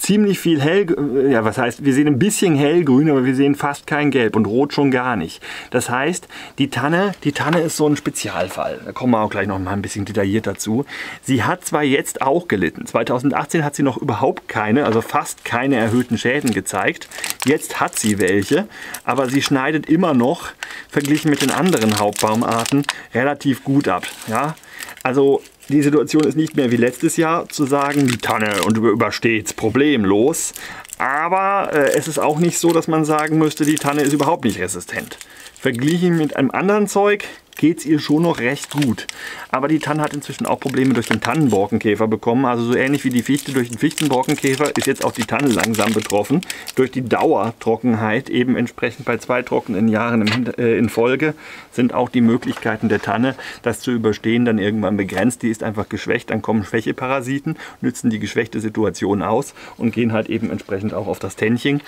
ziemlich viel hell, ja was heißt, wir sehen ein bisschen hellgrün, aber wir sehen fast kein Gelb und Rot schon gar nicht. Das heißt, die Tanne, die Tanne ist so ein Spezialfall. Da kommen wir auch gleich noch mal ein bisschen detailliert dazu. Sie hat zwar jetzt auch gelitten. 2018 hat sie noch überhaupt keine, also fast keine erhöhten Schäden gezeigt. Jetzt hat sie welche, aber sie schneidet immer noch, verglichen mit den anderen Hauptbaumarten, relativ gut ab. Ja? Also die Situation ist nicht mehr wie letztes Jahr zu sagen, die Tanne und übersteht's problemlos. Aber äh, es ist auch nicht so, dass man sagen müsste, die Tanne ist überhaupt nicht resistent. Verglichen mit einem anderen Zeug geht es ihr schon noch recht gut. Aber die Tanne hat inzwischen auch Probleme durch den Tannenborkenkäfer bekommen. Also so ähnlich wie die Fichte durch den Fichtenborkenkäfer ist jetzt auch die Tanne langsam betroffen. Durch die Dauertrockenheit, eben entsprechend bei zwei trockenen Jahren äh, in Folge, sind auch die Möglichkeiten der Tanne, das zu überstehen, dann irgendwann begrenzt. Die ist einfach geschwächt, dann kommen Schwächeparasiten, nützen die geschwächte Situation aus und gehen halt eben entsprechend auch auf das Tännchen.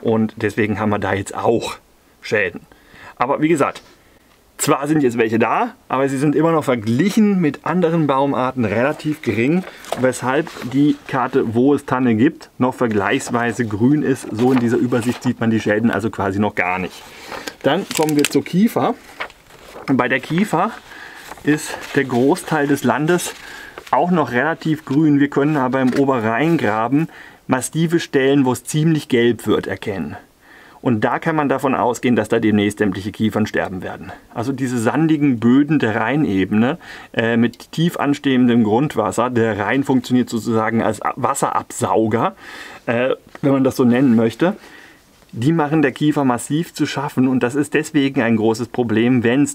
Und deswegen haben wir da jetzt auch Schäden. Aber wie gesagt, zwar sind jetzt welche da, aber sie sind immer noch verglichen mit anderen Baumarten relativ gering, weshalb die Karte, wo es Tanne gibt, noch vergleichsweise grün ist. So in dieser Übersicht sieht man die Schäden also quasi noch gar nicht. Dann kommen wir zur Kiefer. Bei der Kiefer ist der Großteil des Landes auch noch relativ grün. Wir können aber im Oberrheingraben massive Stellen, wo es ziemlich gelb wird, erkennen. Und da kann man davon ausgehen, dass da demnächst sämtliche Kiefern sterben werden. Also diese sandigen Böden der Rheinebene äh, mit tief anstehendem Grundwasser. Der Rhein funktioniert sozusagen als Wasserabsauger, äh, wenn man das so nennen möchte. Die machen der Kiefer massiv zu schaffen und das ist deswegen ein großes Problem, wenn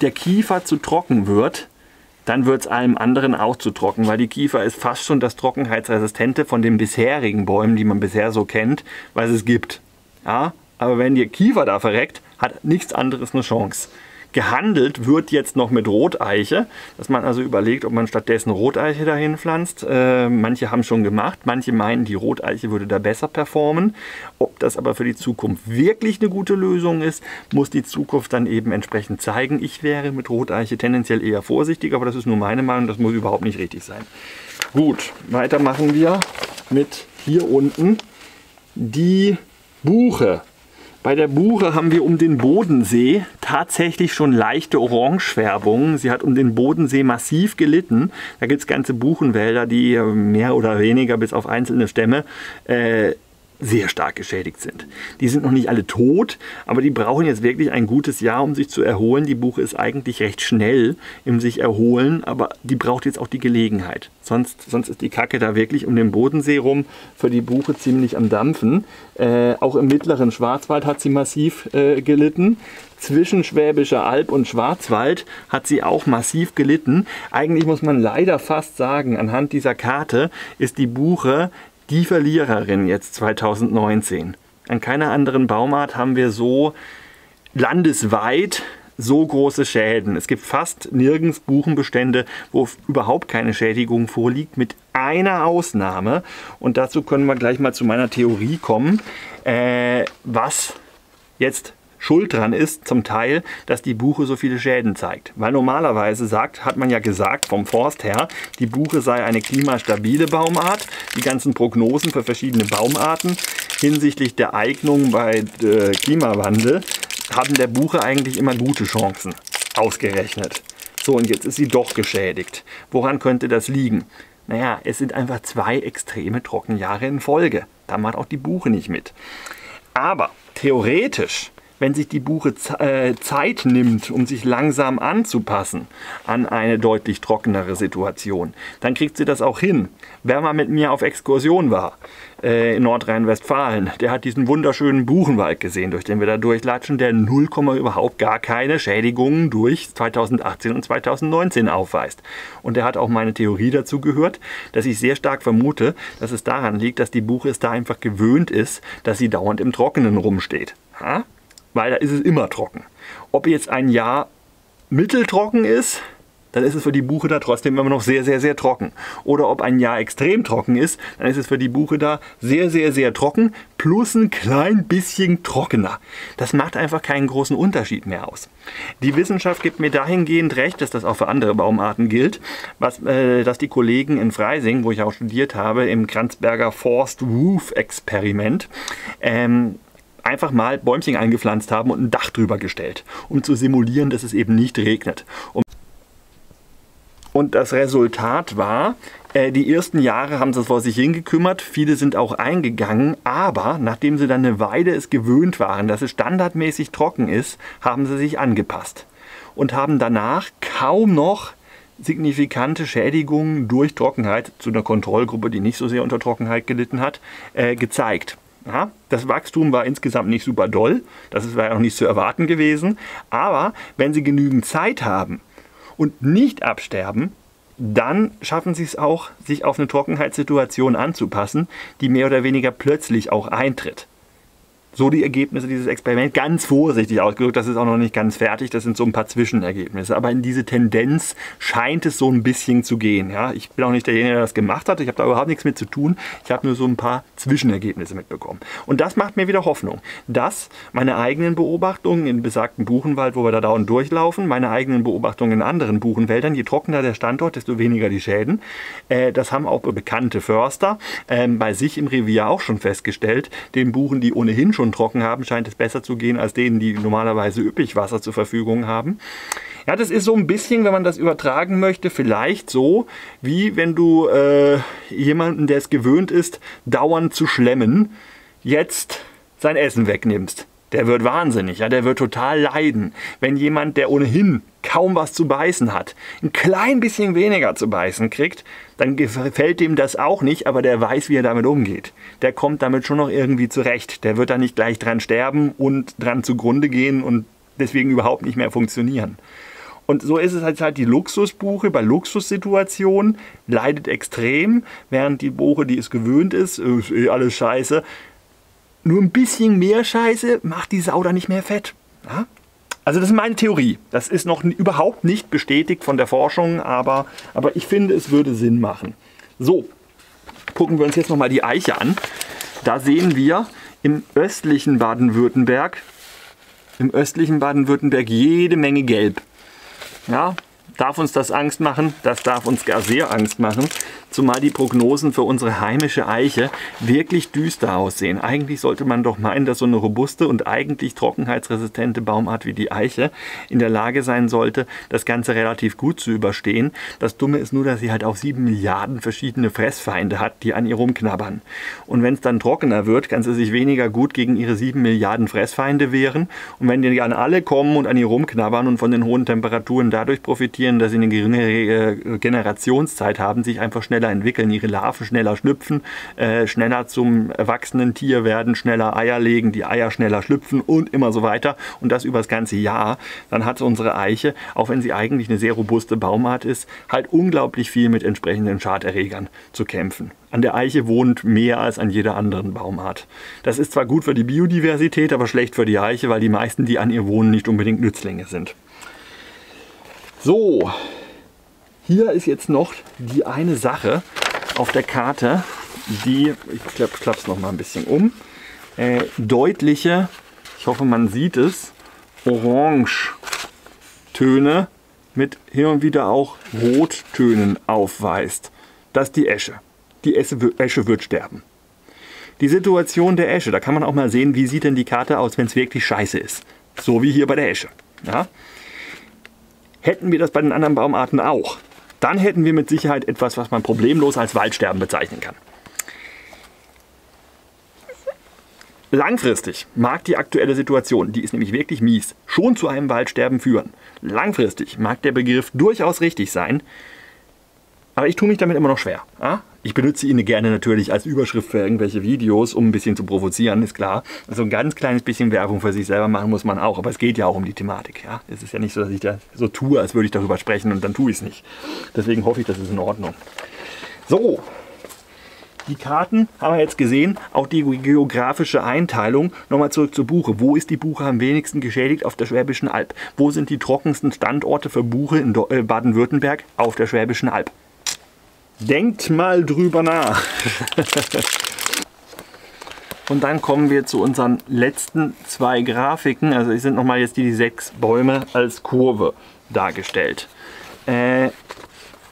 der Kiefer zu trocken wird, dann wird es allem anderen auch zu trocken, weil die Kiefer ist fast schon das Trockenheitsresistente von den bisherigen Bäumen, die man bisher so kennt, weil es gibt. Ja, aber wenn der Kiefer da verreckt, hat nichts anderes eine Chance. Gehandelt wird jetzt noch mit Roteiche, dass man also überlegt, ob man stattdessen Roteiche dahin pflanzt. Äh, manche haben schon gemacht, manche meinen, die Roteiche würde da besser performen. Ob das aber für die Zukunft wirklich eine gute Lösung ist, muss die Zukunft dann eben entsprechend zeigen. Ich wäre mit Roteiche tendenziell eher vorsichtig, aber das ist nur meine Meinung, das muss überhaupt nicht richtig sein. Gut, weiter machen wir mit hier unten die Buche. Bei der Buche haben wir um den Bodensee tatsächlich schon leichte Orangefärbungen. Sie hat um den Bodensee massiv gelitten. Da gibt es ganze Buchenwälder, die mehr oder weniger bis auf einzelne Stämme äh, sehr stark geschädigt sind. Die sind noch nicht alle tot, aber die brauchen jetzt wirklich ein gutes Jahr, um sich zu erholen. Die Buche ist eigentlich recht schnell im sich erholen, aber die braucht jetzt auch die Gelegenheit. Sonst, sonst ist die Kacke da wirklich um den Bodensee rum für die Buche ziemlich am Dampfen. Äh, auch im mittleren Schwarzwald hat sie massiv äh, gelitten. Zwischen Schwäbischer Alb und Schwarzwald hat sie auch massiv gelitten. Eigentlich muss man leider fast sagen, anhand dieser Karte ist die Buche die Verliererin jetzt 2019. An keiner anderen Baumart haben wir so landesweit so große Schäden. Es gibt fast nirgends Buchenbestände, wo überhaupt keine Schädigung vorliegt, mit einer Ausnahme. Und dazu können wir gleich mal zu meiner Theorie kommen, äh, was jetzt schuld dran ist, zum Teil, dass die Buche so viele Schäden zeigt. Weil normalerweise sagt, hat man ja gesagt vom Forst her, die Buche sei eine klimastabile Baumart. Die ganzen Prognosen für verschiedene Baumarten hinsichtlich der Eignung bei äh, Klimawandel haben der Buche eigentlich immer gute Chancen ausgerechnet. So, und jetzt ist sie doch geschädigt. Woran könnte das liegen? Naja, es sind einfach zwei extreme Trockenjahre in Folge. Da macht auch die Buche nicht mit. Aber theoretisch wenn sich die Buche äh, Zeit nimmt, um sich langsam anzupassen an eine deutlich trockenere Situation, dann kriegt sie das auch hin. Wer mal mit mir auf Exkursion war äh, in Nordrhein-Westfalen, der hat diesen wunderschönen Buchenwald gesehen, durch den wir da durchlatschen, der 0, überhaupt gar keine Schädigungen durch 2018 und 2019 aufweist. Und der hat auch meine Theorie dazu gehört, dass ich sehr stark vermute, dass es daran liegt, dass die Buche es da einfach gewöhnt ist, dass sie dauernd im Trockenen rumsteht. Ha? Weil da ist es immer trocken. Ob jetzt ein Jahr mitteltrocken ist, dann ist es für die Buche da trotzdem immer noch sehr, sehr, sehr trocken. Oder ob ein Jahr extrem trocken ist, dann ist es für die Buche da sehr, sehr, sehr trocken, plus ein klein bisschen trockener. Das macht einfach keinen großen Unterschied mehr aus. Die Wissenschaft gibt mir dahingehend recht, dass das auch für andere Baumarten gilt, was, äh, dass die Kollegen in Freising, wo ich auch studiert habe, im Kranzberger Forst Roof Experiment, ähm, einfach mal Bäumchen eingepflanzt haben und ein Dach drüber gestellt, um zu simulieren, dass es eben nicht regnet. Und das Resultat war, äh, die ersten Jahre haben sie es vor sich hingekümmert, viele sind auch eingegangen, aber nachdem sie dann eine Weile es gewöhnt waren, dass es standardmäßig trocken ist, haben sie sich angepasst und haben danach kaum noch signifikante Schädigungen durch Trockenheit zu einer Kontrollgruppe, die nicht so sehr unter Trockenheit gelitten hat, äh, gezeigt. Ja, das Wachstum war insgesamt nicht super doll, das war auch nicht zu erwarten gewesen, aber wenn Sie genügend Zeit haben und nicht absterben, dann schaffen Sie es auch, sich auf eine Trockenheitssituation anzupassen, die mehr oder weniger plötzlich auch eintritt. So die Ergebnisse dieses Experiments. Ganz vorsichtig ausgedrückt, das ist auch noch nicht ganz fertig, das sind so ein paar Zwischenergebnisse. Aber in diese Tendenz scheint es so ein bisschen zu gehen. Ja? Ich bin auch nicht derjenige, der das gemacht hat, ich habe da überhaupt nichts mit zu tun. Ich habe nur so ein paar Zwischenergebnisse mitbekommen. Und das macht mir wieder Hoffnung, dass meine eigenen Beobachtungen in besagten Buchenwald, wo wir da dauernd durchlaufen, meine eigenen Beobachtungen in anderen Buchenwäldern, je trockener der Standort, desto weniger die Schäden. Äh, das haben auch bekannte Förster äh, bei sich im Revier auch schon festgestellt. Den Buchen, die ohnehin schon schon trocken haben, scheint es besser zu gehen als denen, die normalerweise üppig Wasser zur Verfügung haben. Ja, das ist so ein bisschen, wenn man das übertragen möchte, vielleicht so, wie wenn du äh, jemanden, der es gewöhnt ist, dauernd zu schlemmen, jetzt sein Essen wegnimmst der wird wahnsinnig, ja, der wird total leiden. Wenn jemand, der ohnehin kaum was zu beißen hat, ein klein bisschen weniger zu beißen kriegt, dann gefällt dem das auch nicht, aber der weiß, wie er damit umgeht. Der kommt damit schon noch irgendwie zurecht. Der wird da nicht gleich dran sterben und dran zugrunde gehen und deswegen überhaupt nicht mehr funktionieren. Und so ist es halt, halt die Luxusbuche bei Luxussituationen, leidet extrem, während die Buche, die es gewöhnt ist, ist eh alles scheiße, nur ein bisschen mehr Scheiße macht die Sau da nicht mehr fett. Ja? Also das ist meine Theorie. Das ist noch überhaupt nicht bestätigt von der Forschung, aber, aber ich finde, es würde Sinn machen. So, gucken wir uns jetzt nochmal die Eiche an. Da sehen wir im östlichen Baden-Württemberg, im östlichen Baden-Württemberg jede Menge Gelb. Ja, Darf uns das Angst machen? Das darf uns gar sehr Angst machen. Zumal die Prognosen für unsere heimische Eiche wirklich düster aussehen. Eigentlich sollte man doch meinen, dass so eine robuste und eigentlich trockenheitsresistente Baumart wie die Eiche in der Lage sein sollte, das Ganze relativ gut zu überstehen. Das Dumme ist nur, dass sie halt auch sieben Milliarden verschiedene Fressfeinde hat, die an ihr rumknabbern. Und wenn es dann trockener wird, kann sie sich weniger gut gegen ihre sieben Milliarden Fressfeinde wehren. Und wenn die an alle kommen und an ihr rumknabbern und von den hohen Temperaturen dadurch profitieren, dass sie eine geringere äh, Generationszeit haben, sich einfach schneller entwickeln, ihre Larven schneller schlüpfen, äh, schneller zum erwachsenen Tier werden, schneller Eier legen, die Eier schneller schlüpfen und immer so weiter. Und das über das ganze Jahr. Dann hat unsere Eiche, auch wenn sie eigentlich eine sehr robuste Baumart ist, halt unglaublich viel mit entsprechenden Schaderregern zu kämpfen. An der Eiche wohnt mehr als an jeder anderen Baumart. Das ist zwar gut für die Biodiversität, aber schlecht für die Eiche, weil die meisten, die an ihr wohnen, nicht unbedingt Nützlinge sind. So, hier ist jetzt noch die eine Sache auf der Karte, die, ich klappe es noch mal ein bisschen um, äh, deutliche, ich hoffe man sieht es, Orangetöne mit hier und wieder auch Rottönen aufweist. Das ist die Esche. Die Esche wird sterben. Die Situation der Esche, da kann man auch mal sehen, wie sieht denn die Karte aus, wenn es wirklich scheiße ist. So wie hier bei der Esche. Ja? Hätten wir das bei den anderen Baumarten auch, dann hätten wir mit Sicherheit etwas, was man problemlos als Waldsterben bezeichnen kann. Langfristig mag die aktuelle Situation, die ist nämlich wirklich mies, schon zu einem Waldsterben führen. Langfristig mag der Begriff durchaus richtig sein, aber ich tue mich damit immer noch schwer. Ich benutze ihn gerne natürlich als Überschrift für irgendwelche Videos, um ein bisschen zu provozieren, ist klar. Also ein ganz kleines bisschen Werbung für sich selber machen muss man auch, aber es geht ja auch um die Thematik. Ja? Es ist ja nicht so, dass ich da so tue, als würde ich darüber sprechen und dann tue ich es nicht. Deswegen hoffe ich, das ist in Ordnung. So, die Karten haben wir jetzt gesehen, auch die geografische Einteilung. Nochmal zurück zur Buche. Wo ist die Buche am wenigsten geschädigt? Auf der Schwäbischen Alb. Wo sind die trockensten Standorte für Buche in äh, Baden-Württemberg? Auf der Schwäbischen Alb. Denkt mal drüber nach. Und dann kommen wir zu unseren letzten zwei Grafiken. Also es sind nochmal jetzt die, die sechs Bäume als Kurve dargestellt. Äh,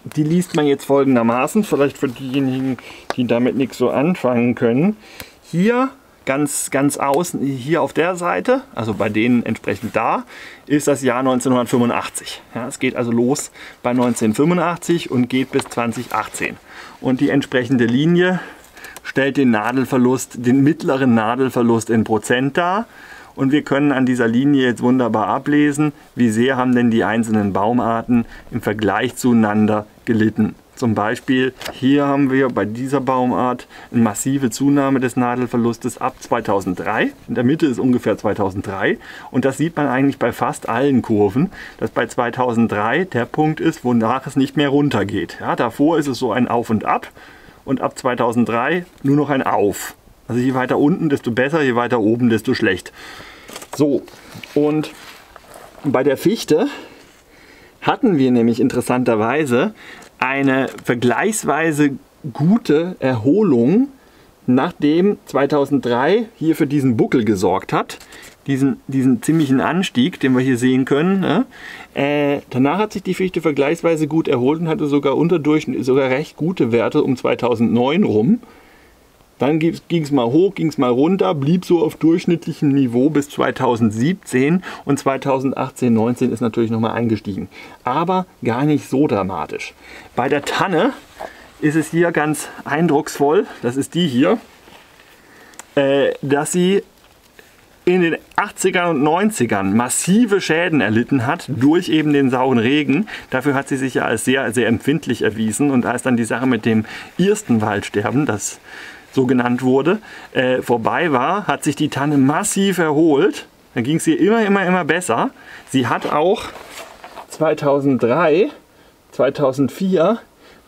die liest man jetzt folgendermaßen, vielleicht für diejenigen, die damit nichts so anfangen können. Hier ganz, ganz außen, hier auf der Seite, also bei denen entsprechend da, ist das Jahr 1985. Ja, es geht also los bei 1985 und geht bis 2018. Und die entsprechende Linie stellt den Nadelverlust, den mittleren Nadelverlust in Prozent dar. Und wir können an dieser Linie jetzt wunderbar ablesen, wie sehr haben denn die einzelnen Baumarten im Vergleich zueinander gelitten. Zum Beispiel hier haben wir bei dieser Baumart eine massive Zunahme des Nadelverlustes ab 2003. In der Mitte ist ungefähr 2003 und das sieht man eigentlich bei fast allen Kurven, dass bei 2003 der Punkt ist, wonach es nicht mehr runtergeht. Ja, davor ist es so ein Auf und Ab und ab 2003 nur noch ein Auf. Also je weiter unten, desto besser, je weiter oben, desto schlecht. So, und bei der Fichte hatten wir nämlich interessanterweise eine vergleichsweise gute Erholung, nachdem 2003 hier für diesen Buckel gesorgt hat, diesen, diesen ziemlichen Anstieg, den wir hier sehen können. Ne? Äh, danach hat sich die Fichte vergleichsweise gut erholt und hatte sogar unterdurchschnittlich, sogar recht gute Werte um 2009 rum. Dann ging es mal hoch, ging es mal runter, blieb so auf durchschnittlichem Niveau bis 2017 und 2018, 19 ist natürlich nochmal eingestiegen. Aber gar nicht so dramatisch. Bei der Tanne ist es hier ganz eindrucksvoll, das ist die hier, äh, dass sie in den 80ern und 90ern massive Schäden erlitten hat durch eben den sauren Regen. Dafür hat sie sich ja als sehr, sehr empfindlich erwiesen. Und als dann die Sache mit dem ersten Waldsterben, das so genannt wurde, äh, vorbei war, hat sich die Tanne massiv erholt. Dann ging es ihr immer, immer, immer besser. Sie hat auch 2003, 2004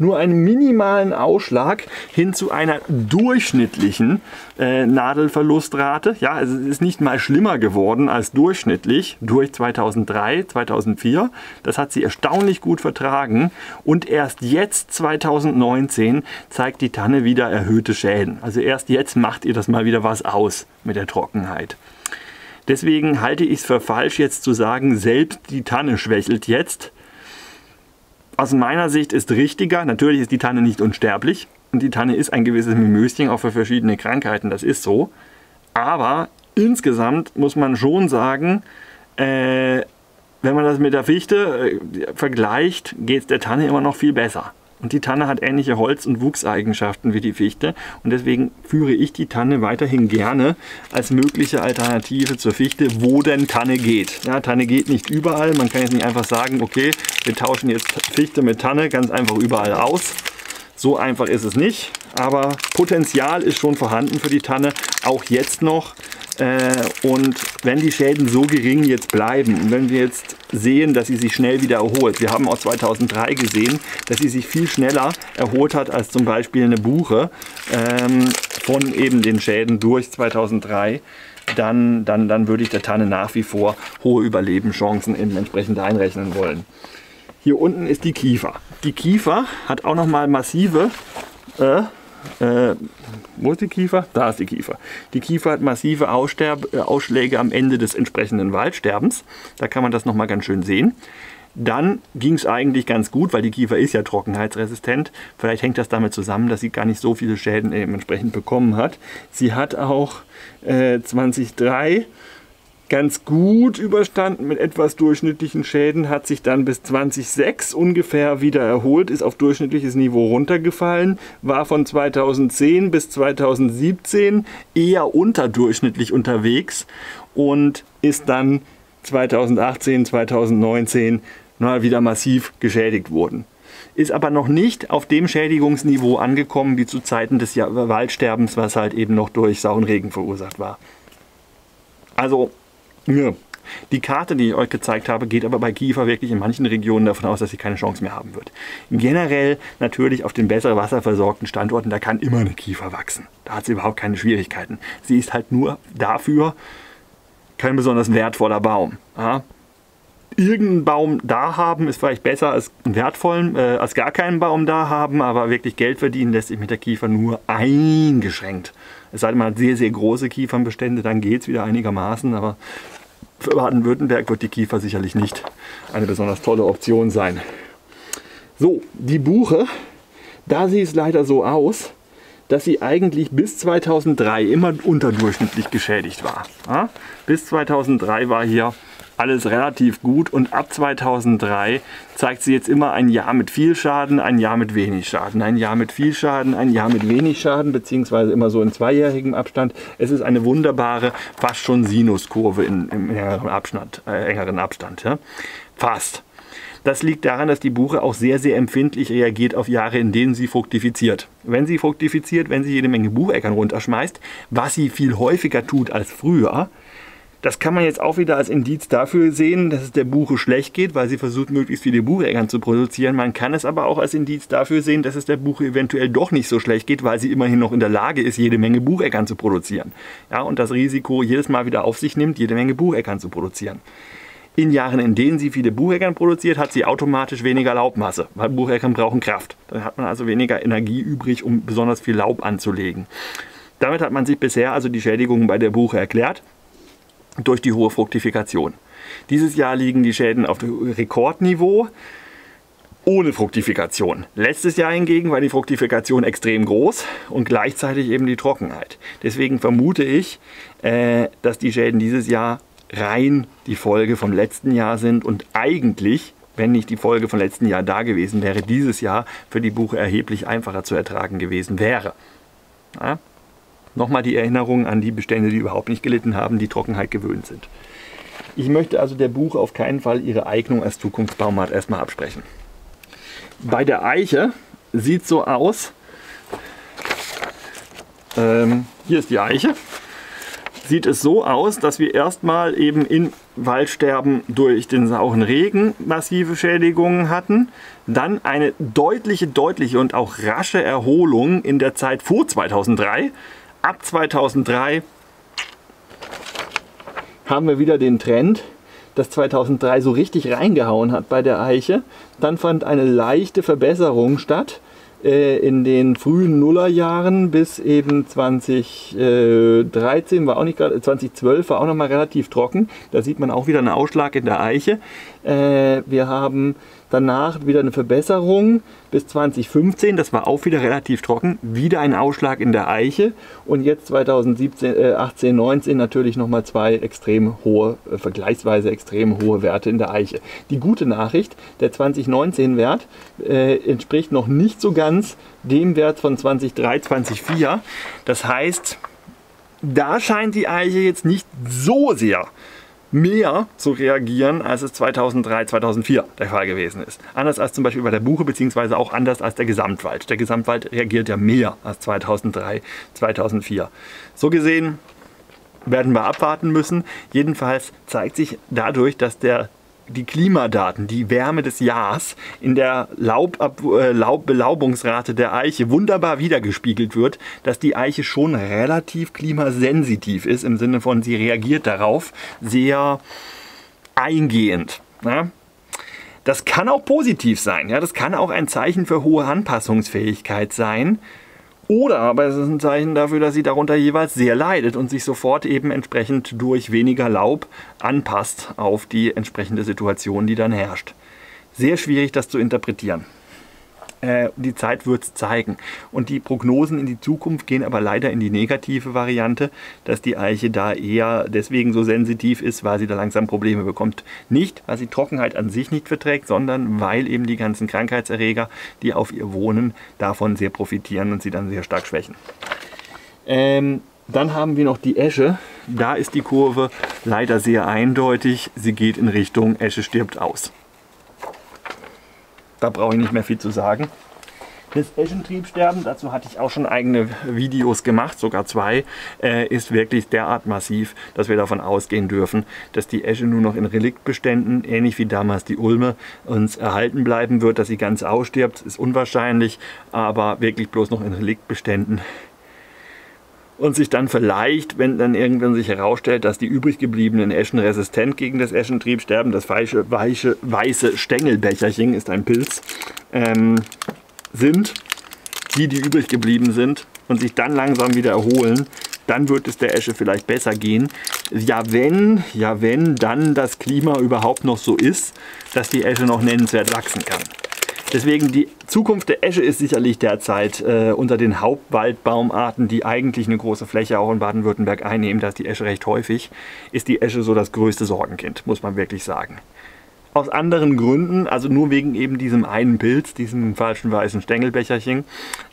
nur einen minimalen Ausschlag hin zu einer durchschnittlichen äh, Nadelverlustrate. Ja, es ist nicht mal schlimmer geworden als durchschnittlich durch 2003, 2004. Das hat sie erstaunlich gut vertragen und erst jetzt 2019 zeigt die Tanne wieder erhöhte Schäden. Also erst jetzt macht ihr das mal wieder was aus mit der Trockenheit. Deswegen halte ich es für falsch, jetzt zu sagen, selbst die Tanne schwächelt jetzt aus meiner Sicht ist richtiger, natürlich ist die Tanne nicht unsterblich und die Tanne ist ein gewisses Mimöschen auch für verschiedene Krankheiten, das ist so. Aber insgesamt muss man schon sagen, äh, wenn man das mit der Fichte äh, vergleicht, geht es der Tanne immer noch viel besser. Und die Tanne hat ähnliche Holz- und Wuchseigenschaften wie die Fichte. Und deswegen führe ich die Tanne weiterhin gerne als mögliche Alternative zur Fichte, wo denn Tanne geht. Ja, Tanne geht nicht überall. Man kann jetzt nicht einfach sagen, okay, wir tauschen jetzt Fichte mit Tanne ganz einfach überall aus. So einfach ist es nicht, aber Potenzial ist schon vorhanden für die Tanne, auch jetzt noch. Äh, und wenn die Schäden so gering jetzt bleiben und wenn wir jetzt sehen, dass sie sich schnell wieder erholt, wir haben auch 2003 gesehen, dass sie sich viel schneller erholt hat als zum Beispiel eine Buche ähm, von eben den Schäden durch 2003, dann, dann, dann würde ich der Tanne nach wie vor hohe Überlebenschancen entsprechend einrechnen wollen. Hier unten ist die Kiefer. Die Kiefer hat auch nochmal massive äh, äh, wo ist die Kiefer? Da ist die Kiefer. Die Kiefer hat massive Aussterb äh, Ausschläge am Ende des entsprechenden Waldsterbens. Da kann man das nochmal ganz schön sehen. Dann ging es eigentlich ganz gut, weil die Kiefer ist ja trockenheitsresistent. Vielleicht hängt das damit zusammen, dass sie gar nicht so viele Schäden entsprechend bekommen hat. Sie hat auch äh, 2003 ganz gut überstanden mit etwas durchschnittlichen Schäden, hat sich dann bis 2006 ungefähr wieder erholt, ist auf durchschnittliches Niveau runtergefallen, war von 2010 bis 2017 eher unterdurchschnittlich unterwegs und ist dann 2018, 2019 mal wieder massiv geschädigt worden. Ist aber noch nicht auf dem Schädigungsniveau angekommen wie zu Zeiten des Waldsterbens, was halt eben noch durch sauren Regen verursacht war. Also ja. Die Karte, die ich euch gezeigt habe, geht aber bei Kiefer wirklich in manchen Regionen davon aus, dass sie keine Chance mehr haben wird. Generell natürlich auf den besser wasserversorgten Standorten, da kann immer eine Kiefer wachsen. Da hat sie überhaupt keine Schwierigkeiten. Sie ist halt nur dafür kein besonders wertvoller Baum. Ja? Irgendeinen Baum da haben ist vielleicht besser als einen wertvollen, äh, als gar keinen Baum da haben, aber wirklich Geld verdienen lässt sich mit der Kiefer nur eingeschränkt. Es sei denn, man hat sehr, sehr große Kiefernbestände, dann geht es wieder einigermaßen, aber für Baden-Württemberg wird die Kiefer sicherlich nicht eine besonders tolle Option sein. So, die Buche, da sieht es leider so aus, dass sie eigentlich bis 2003 immer unterdurchschnittlich geschädigt war. Ja? Bis 2003 war hier alles relativ gut und ab 2003 zeigt sie jetzt immer ein Jahr mit viel Schaden, ein Jahr mit wenig Schaden, ein Jahr mit viel Schaden, ein Jahr mit wenig Schaden, beziehungsweise immer so in zweijährigem Abstand. Es ist eine wunderbare, fast schon Sinuskurve in, im engeren Abstand. Äh, engeren Abstand ja? Fast. Das liegt daran, dass die Buche auch sehr, sehr empfindlich reagiert auf Jahre, in denen sie fruktifiziert. Wenn sie fruktifiziert, wenn sie jede Menge Bucheckern runterschmeißt, was sie viel häufiger tut als früher, das kann man jetzt auch wieder als Indiz dafür sehen, dass es der Buche schlecht geht, weil sie versucht, möglichst viele Bucheckern zu produzieren. Man kann es aber auch als Indiz dafür sehen, dass es der Buche eventuell doch nicht so schlecht geht, weil sie immerhin noch in der Lage ist, jede Menge Bucheckern zu produzieren. Ja, und das Risiko jedes Mal wieder auf sich nimmt, jede Menge Bucheckern zu produzieren. In Jahren, in denen sie viele Bucheckern produziert, hat sie automatisch weniger Laubmasse, weil Bucheckern brauchen Kraft. Dann hat man also weniger Energie übrig, um besonders viel Laub anzulegen. Damit hat man sich bisher also die Schädigungen bei der Buche erklärt durch die hohe Fruktifikation. Dieses Jahr liegen die Schäden auf Rekordniveau ohne Fruktifikation. Letztes Jahr hingegen war die Fruktifikation extrem groß und gleichzeitig eben die Trockenheit. Deswegen vermute ich, äh, dass die Schäden dieses Jahr rein die Folge vom letzten Jahr sind und eigentlich, wenn nicht die Folge vom letzten Jahr da gewesen wäre, dieses Jahr für die Buche erheblich einfacher zu ertragen gewesen wäre. Nochmal die Erinnerung an die Bestände, die überhaupt nicht gelitten haben, die Trockenheit gewöhnt sind. Ich möchte also der Buche auf keinen Fall ihre Eignung als Zukunftsbaumarkt erstmal absprechen. Bei der Eiche sieht so aus, ähm, hier ist die Eiche, sieht es so aus, dass wir erstmal eben in Waldsterben durch den sauren Regen massive Schädigungen hatten, dann eine deutliche, deutliche und auch rasche Erholung in der Zeit vor 2003, ab 2003 haben wir wieder den Trend, dass 2003 so richtig reingehauen hat bei der Eiche. Dann fand eine leichte Verbesserung statt äh, in den frühen Nullerjahren bis eben 2013 war auch nicht gerade 2012 war auch noch mal relativ trocken. Da sieht man auch wieder einen Ausschlag in der Eiche. Äh, wir haben Danach wieder eine Verbesserung bis 2015. Das war auch wieder relativ trocken. Wieder ein Ausschlag in der Eiche. Und jetzt 2017, äh, 18, 19 natürlich nochmal zwei extrem hohe, äh, vergleichsweise extrem hohe Werte in der Eiche. Die gute Nachricht, der 2019-Wert äh, entspricht noch nicht so ganz dem Wert von 2003, 2004. Das heißt, da scheint die Eiche jetzt nicht so sehr mehr zu reagieren, als es 2003, 2004 der Fall gewesen ist. Anders als zum Beispiel bei der Buche, beziehungsweise auch anders als der Gesamtwald. Der Gesamtwald reagiert ja mehr als 2003, 2004. So gesehen werden wir abwarten müssen. Jedenfalls zeigt sich dadurch, dass der die Klimadaten, die Wärme des Jahres in der Laubab äh, Laubbelaubungsrate der Eiche wunderbar wiedergespiegelt wird, dass die Eiche schon relativ klimasensitiv ist, im Sinne von, sie reagiert darauf sehr eingehend. Ne? Das kann auch positiv sein. Ja? Das kann auch ein Zeichen für hohe Anpassungsfähigkeit sein. Oder aber es ist ein Zeichen dafür, dass sie darunter jeweils sehr leidet und sich sofort eben entsprechend durch weniger Laub anpasst auf die entsprechende Situation, die dann herrscht. Sehr schwierig, das zu interpretieren. Äh, die Zeit wird es zeigen. Und die Prognosen in die Zukunft gehen aber leider in die negative Variante, dass die Eiche da eher deswegen so sensitiv ist, weil sie da langsam Probleme bekommt. Nicht, weil sie Trockenheit an sich nicht verträgt, sondern weil eben die ganzen Krankheitserreger, die auf ihr wohnen, davon sehr profitieren und sie dann sehr stark schwächen. Ähm, dann haben wir noch die Esche. Da ist die Kurve leider sehr eindeutig. Sie geht in Richtung Esche stirbt aus. Da brauche ich nicht mehr viel zu sagen. Das Eschentriebsterben, dazu hatte ich auch schon eigene Videos gemacht, sogar zwei, äh, ist wirklich derart massiv, dass wir davon ausgehen dürfen, dass die Esche nur noch in Reliktbeständen, ähnlich wie damals die Ulme, uns erhalten bleiben wird. Dass sie ganz ausstirbt, ist unwahrscheinlich, aber wirklich bloß noch in Reliktbeständen und sich dann vielleicht, wenn dann irgendwann sich herausstellt, dass die übrig gebliebenen Eschen resistent gegen das Eschentrieb sterben, das weiche, weiche, weiße Stängelbecherchen ist ein Pilz, ähm, sind, die, die übrig geblieben sind und sich dann langsam wieder erholen, dann wird es der Esche vielleicht besser gehen. Ja, wenn, ja, wenn dann das Klima überhaupt noch so ist, dass die Esche noch nennenswert wachsen kann. Deswegen die Zukunft der Esche ist sicherlich derzeit äh, unter den Hauptwaldbaumarten, die eigentlich eine große Fläche auch in Baden-Württemberg einnehmen, da ist die Esche recht häufig, ist die Esche so das größte Sorgenkind, muss man wirklich sagen. Aus anderen Gründen, also nur wegen eben diesem einen Pilz, diesem falschen weißen Stängelbecherchen,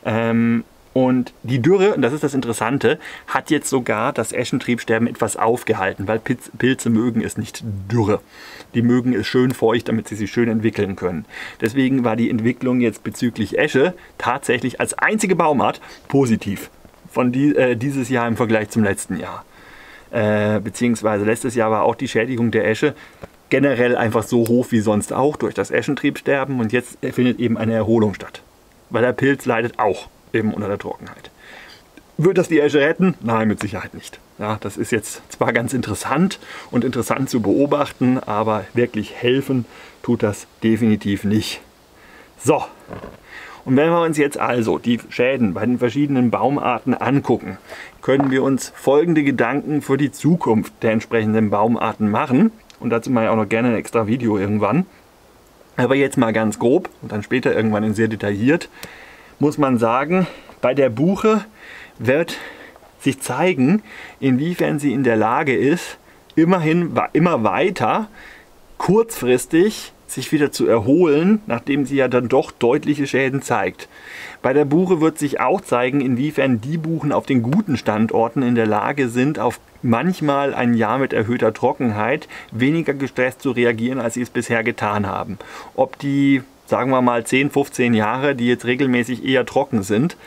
ähm, und die Dürre, und das ist das Interessante, hat jetzt sogar das Eschentriebsterben etwas aufgehalten, weil Pilze mögen es nicht dürre. Die mögen es schön feucht, damit sie sich schön entwickeln können. Deswegen war die Entwicklung jetzt bezüglich Esche tatsächlich als einzige Baumart positiv von die, äh, dieses Jahr im Vergleich zum letzten Jahr. Äh, beziehungsweise letztes Jahr war auch die Schädigung der Esche generell einfach so hoch wie sonst auch durch das Eschentriebsterben und jetzt findet eben eine Erholung statt. Weil der Pilz leidet auch eben unter der Trockenheit. Wird das die Esche retten? Nein, mit Sicherheit nicht. Ja, das ist jetzt zwar ganz interessant und interessant zu beobachten, aber wirklich helfen tut das definitiv nicht. So, und wenn wir uns jetzt also die Schäden bei den verschiedenen Baumarten angucken, können wir uns folgende Gedanken für die Zukunft der entsprechenden Baumarten machen. Und dazu mache ich auch noch gerne ein extra Video irgendwann. Aber jetzt mal ganz grob und dann später irgendwann in sehr detailliert muss man sagen, bei der Buche wird sich zeigen, inwiefern sie in der Lage ist, immerhin immer weiter kurzfristig sich wieder zu erholen, nachdem sie ja dann doch deutliche Schäden zeigt. Bei der Buche wird sich auch zeigen, inwiefern die Buchen auf den guten Standorten in der Lage sind, auf manchmal ein Jahr mit erhöhter Trockenheit weniger gestresst zu reagieren, als sie es bisher getan haben. Ob die sagen wir mal 10, 15 Jahre, die jetzt regelmäßig eher trocken sind,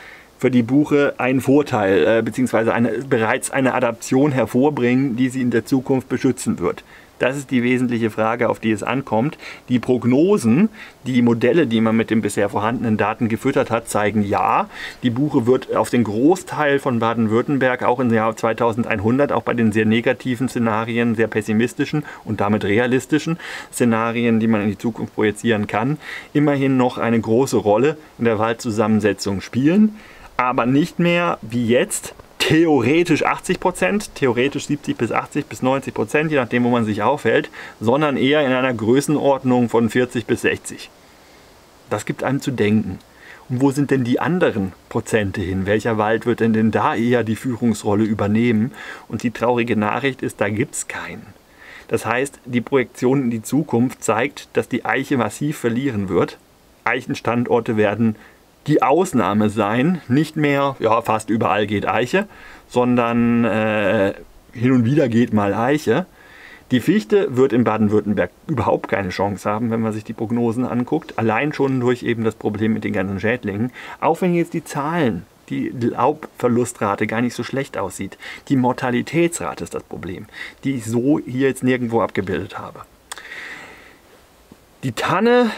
für die Buche einen Vorteil äh, bzw. Eine, bereits eine Adaption hervorbringen, die sie in der Zukunft beschützen wird. Das ist die wesentliche Frage, auf die es ankommt. Die Prognosen, die Modelle, die man mit den bisher vorhandenen Daten gefüttert hat, zeigen ja, die Buche wird auf den Großteil von Baden-Württemberg auch im Jahr 2100, auch bei den sehr negativen Szenarien, sehr pessimistischen und damit realistischen Szenarien, die man in die Zukunft projizieren kann, immerhin noch eine große Rolle in der Waldzusammensetzung spielen, aber nicht mehr wie jetzt theoretisch 80 Prozent, theoretisch 70 bis 80 bis 90 Prozent, je nachdem, wo man sich aufhält, sondern eher in einer Größenordnung von 40 bis 60. Das gibt einem zu denken. Und wo sind denn die anderen Prozente hin? Welcher Wald wird denn, denn da eher die Führungsrolle übernehmen? Und die traurige Nachricht ist, da gibt es keinen. Das heißt, die Projektion in die Zukunft zeigt, dass die Eiche massiv verlieren wird. Eichenstandorte werden die Ausnahme sein. Nicht mehr, ja, fast überall geht Eiche, sondern äh, hin und wieder geht mal Eiche. Die Fichte wird in Baden-Württemberg überhaupt keine Chance haben, wenn man sich die Prognosen anguckt. Allein schon durch eben das Problem mit den ganzen Schädlingen. Auch wenn jetzt die Zahlen, die Laubverlustrate gar nicht so schlecht aussieht. Die Mortalitätsrate ist das Problem, die ich so hier jetzt nirgendwo abgebildet habe. Die Tanne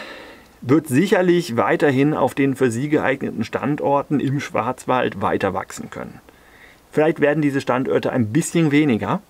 wird sicherlich weiterhin auf den für sie geeigneten Standorten im Schwarzwald weiter wachsen können. Vielleicht werden diese Standorte ein bisschen weniger,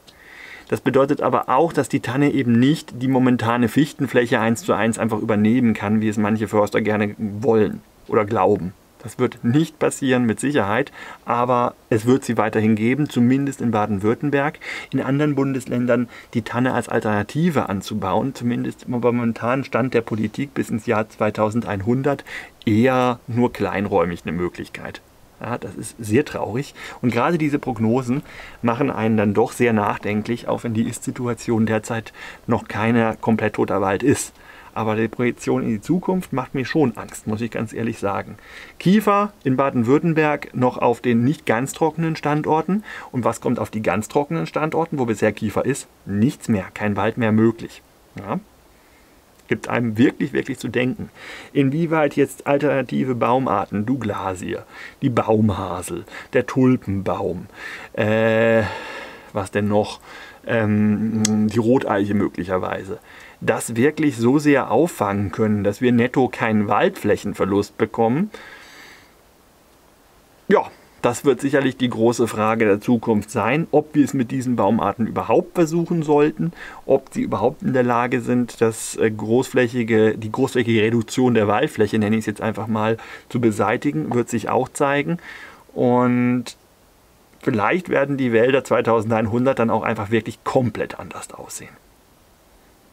das bedeutet aber auch, dass die Tanne eben nicht die momentane Fichtenfläche eins zu eins einfach übernehmen kann, wie es manche Förster gerne wollen oder glauben. Das wird nicht passieren mit Sicherheit, aber es wird sie weiterhin geben, zumindest in Baden-Württemberg. In anderen Bundesländern die Tanne als Alternative anzubauen, zumindest im momentanen Stand der Politik bis ins Jahr 2100, eher nur kleinräumig eine Möglichkeit. Ja, das ist sehr traurig. Und gerade diese Prognosen machen einen dann doch sehr nachdenklich, auch wenn die Ist-Situation derzeit noch keiner komplett toter Wald ist. Aber die Projektion in die Zukunft macht mir schon Angst, muss ich ganz ehrlich sagen. Kiefer in Baden-Württemberg noch auf den nicht ganz trockenen Standorten. Und was kommt auf die ganz trockenen Standorten, wo bisher Kiefer ist? Nichts mehr, kein Wald mehr möglich. Ja? gibt einem wirklich, wirklich zu denken. Inwieweit jetzt alternative Baumarten, Douglasie, die Baumhasel, der Tulpenbaum, äh, was denn noch, ähm, die Roteiche möglicherweise, das wirklich so sehr auffangen können, dass wir netto keinen Waldflächenverlust bekommen. Ja, das wird sicherlich die große Frage der Zukunft sein, ob wir es mit diesen Baumarten überhaupt versuchen sollten, ob sie überhaupt in der Lage sind, das äh, großflächige, die großflächige Reduktion der Waldfläche, nenne ich es jetzt einfach mal, zu beseitigen, wird sich auch zeigen. Und vielleicht werden die Wälder 2100 dann auch einfach wirklich komplett anders aussehen.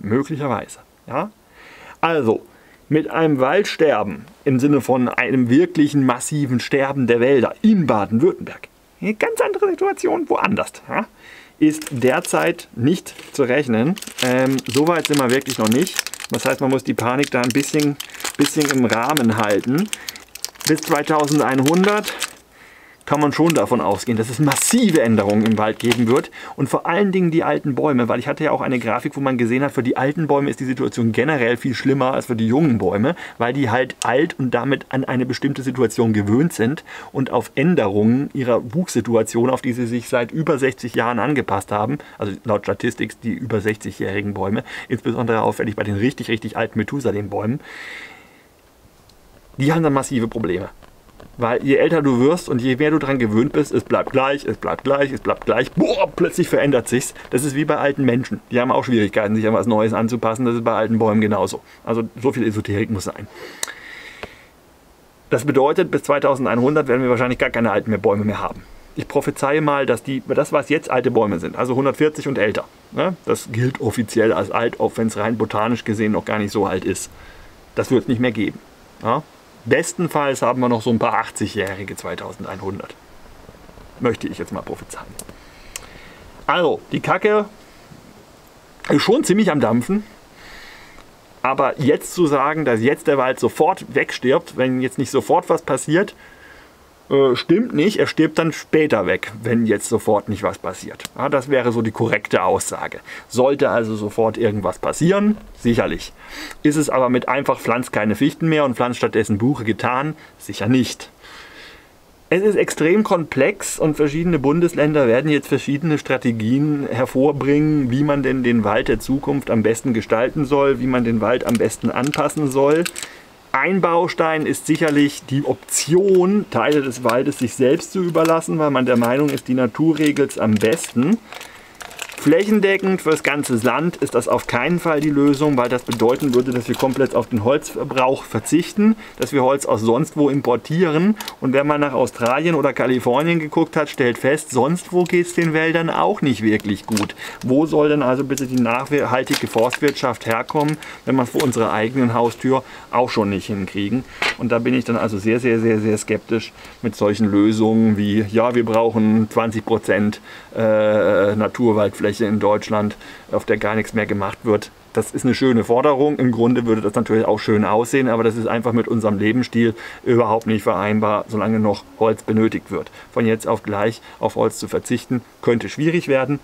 Möglicherweise. Ja? Also, mit einem Waldsterben im Sinne von einem wirklichen massiven Sterben der Wälder in Baden-Württemberg, eine ganz andere Situation woanders, ja, ist derzeit nicht zu rechnen. Ähm, so weit sind wir wirklich noch nicht. Das heißt, man muss die Panik da ein bisschen, bisschen im Rahmen halten. Bis 2100 kann man schon davon ausgehen, dass es massive Änderungen im Wald geben wird und vor allen Dingen die alten Bäume, weil ich hatte ja auch eine Grafik, wo man gesehen hat, für die alten Bäume ist die Situation generell viel schlimmer als für die jungen Bäume, weil die halt alt und damit an eine bestimmte Situation gewöhnt sind und auf Änderungen ihrer Wuchssituation, auf die sie sich seit über 60 Jahren angepasst haben, also laut Statistik die über 60-jährigen Bäume, insbesondere auffällig bei den richtig, richtig alten Methusalem-Bäumen, die haben dann massive Probleme. Weil je älter du wirst und je mehr du daran gewöhnt bist, es bleibt gleich, es bleibt gleich, es bleibt gleich, boah, plötzlich verändert sich's. Das ist wie bei alten Menschen. Die haben auch Schwierigkeiten, sich an was Neues anzupassen. Das ist bei alten Bäumen genauso. Also so viel Esoterik muss sein. Das bedeutet, bis 2100 werden wir wahrscheinlich gar keine alten mehr Bäume mehr haben. Ich prophezeie mal, dass die, das, was jetzt alte Bäume sind, also 140 und älter, ne, das gilt offiziell als alt, auch wenn es rein botanisch gesehen noch gar nicht so alt ist. Das wird es nicht mehr geben. Ja? Bestenfalls haben wir noch so ein paar 80-Jährige 2100. Möchte ich jetzt mal prophezeien. Also, die Kacke ist schon ziemlich am Dampfen. Aber jetzt zu sagen, dass jetzt der Wald sofort wegstirbt, wenn jetzt nicht sofort was passiert, äh, stimmt nicht. Er stirbt dann später weg, wenn jetzt sofort nicht was passiert. Ja, das wäre so die korrekte Aussage. Sollte also sofort irgendwas passieren, sicherlich. Ist es aber mit einfach pflanzt keine Fichten mehr und pflanzt stattdessen Buche getan, sicher nicht. Es ist extrem komplex und verschiedene Bundesländer werden jetzt verschiedene Strategien hervorbringen, wie man denn den Wald der Zukunft am besten gestalten soll, wie man den Wald am besten anpassen soll. Ein Baustein ist sicherlich die Option, Teile des Waldes sich selbst zu überlassen, weil man der Meinung ist, die Natur regelt es am besten. Flächendeckend für das ganze Land ist das auf keinen Fall die Lösung, weil das bedeuten würde, dass wir komplett auf den Holzverbrauch verzichten, dass wir Holz aus sonst wo importieren. Und wenn man nach Australien oder Kalifornien geguckt hat, stellt fest, sonst wo geht es den Wäldern auch nicht wirklich gut. Wo soll denn also bitte die nachhaltige Forstwirtschaft herkommen, wenn man es vor unserer eigenen Haustür auch schon nicht hinkriegen? Und da bin ich dann also sehr, sehr, sehr, sehr skeptisch mit solchen Lösungen wie, ja, wir brauchen 20 Prozent äh, Naturwaldfläche Fläche in Deutschland, auf der gar nichts mehr gemacht wird. Das ist eine schöne Forderung. Im Grunde würde das natürlich auch schön aussehen, aber das ist einfach mit unserem Lebensstil überhaupt nicht vereinbar, solange noch Holz benötigt wird. Von jetzt auf gleich auf Holz zu verzichten, könnte schwierig werden.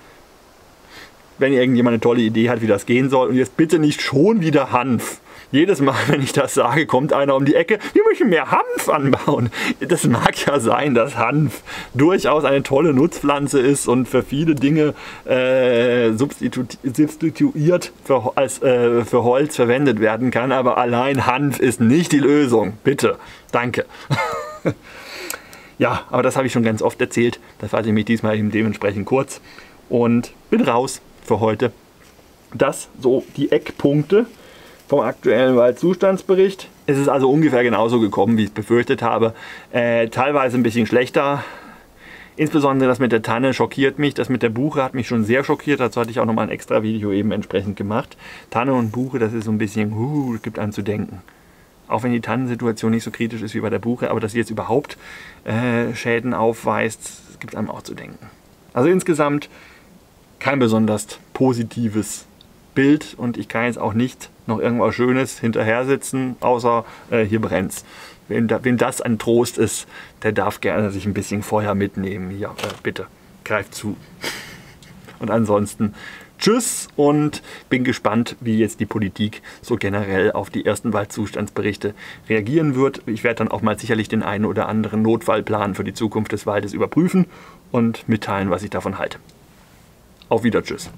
Wenn irgendjemand eine tolle Idee hat, wie das gehen soll, und jetzt bitte nicht schon wieder Hanf jedes Mal, wenn ich das sage, kommt einer um die Ecke, wir müssen mehr Hanf anbauen. Das mag ja sein, dass Hanf durchaus eine tolle Nutzpflanze ist und für viele Dinge äh, substitu substituiert für, als, äh, für Holz verwendet werden kann, aber allein Hanf ist nicht die Lösung. Bitte, danke. ja, aber das habe ich schon ganz oft erzählt. Da fasse ich mich diesmal eben dementsprechend kurz und bin raus für heute. Das so die Eckpunkte vom aktuellen Waldzustandsbericht. Es ist also ungefähr genauso gekommen, wie ich es befürchtet habe. Äh, teilweise ein bisschen schlechter. Insbesondere das mit der Tanne schockiert mich. Das mit der Buche hat mich schon sehr schockiert. Dazu hatte ich auch nochmal ein extra Video eben entsprechend gemacht. Tanne und Buche, das ist so ein bisschen, uh, gibt einem zu denken. Auch wenn die Tannensituation nicht so kritisch ist wie bei der Buche, aber dass sie jetzt überhaupt äh, Schäden aufweist, gibt einem auch zu denken. Also insgesamt kein besonders positives Bild und ich kann jetzt auch nicht noch irgendwas Schönes hinterher sitzen, außer äh, hier brennt's. Wem, da, wem das ein Trost ist, der darf gerne sich ein bisschen Feuer mitnehmen. Hier, äh, bitte, greift zu. Und ansonsten Tschüss und bin gespannt, wie jetzt die Politik so generell auf die ersten Waldzustandsberichte reagieren wird. Ich werde dann auch mal sicherlich den einen oder anderen Notfallplan für die Zukunft des Waldes überprüfen und mitteilen, was ich davon halte. Auf Wieder, tschüss.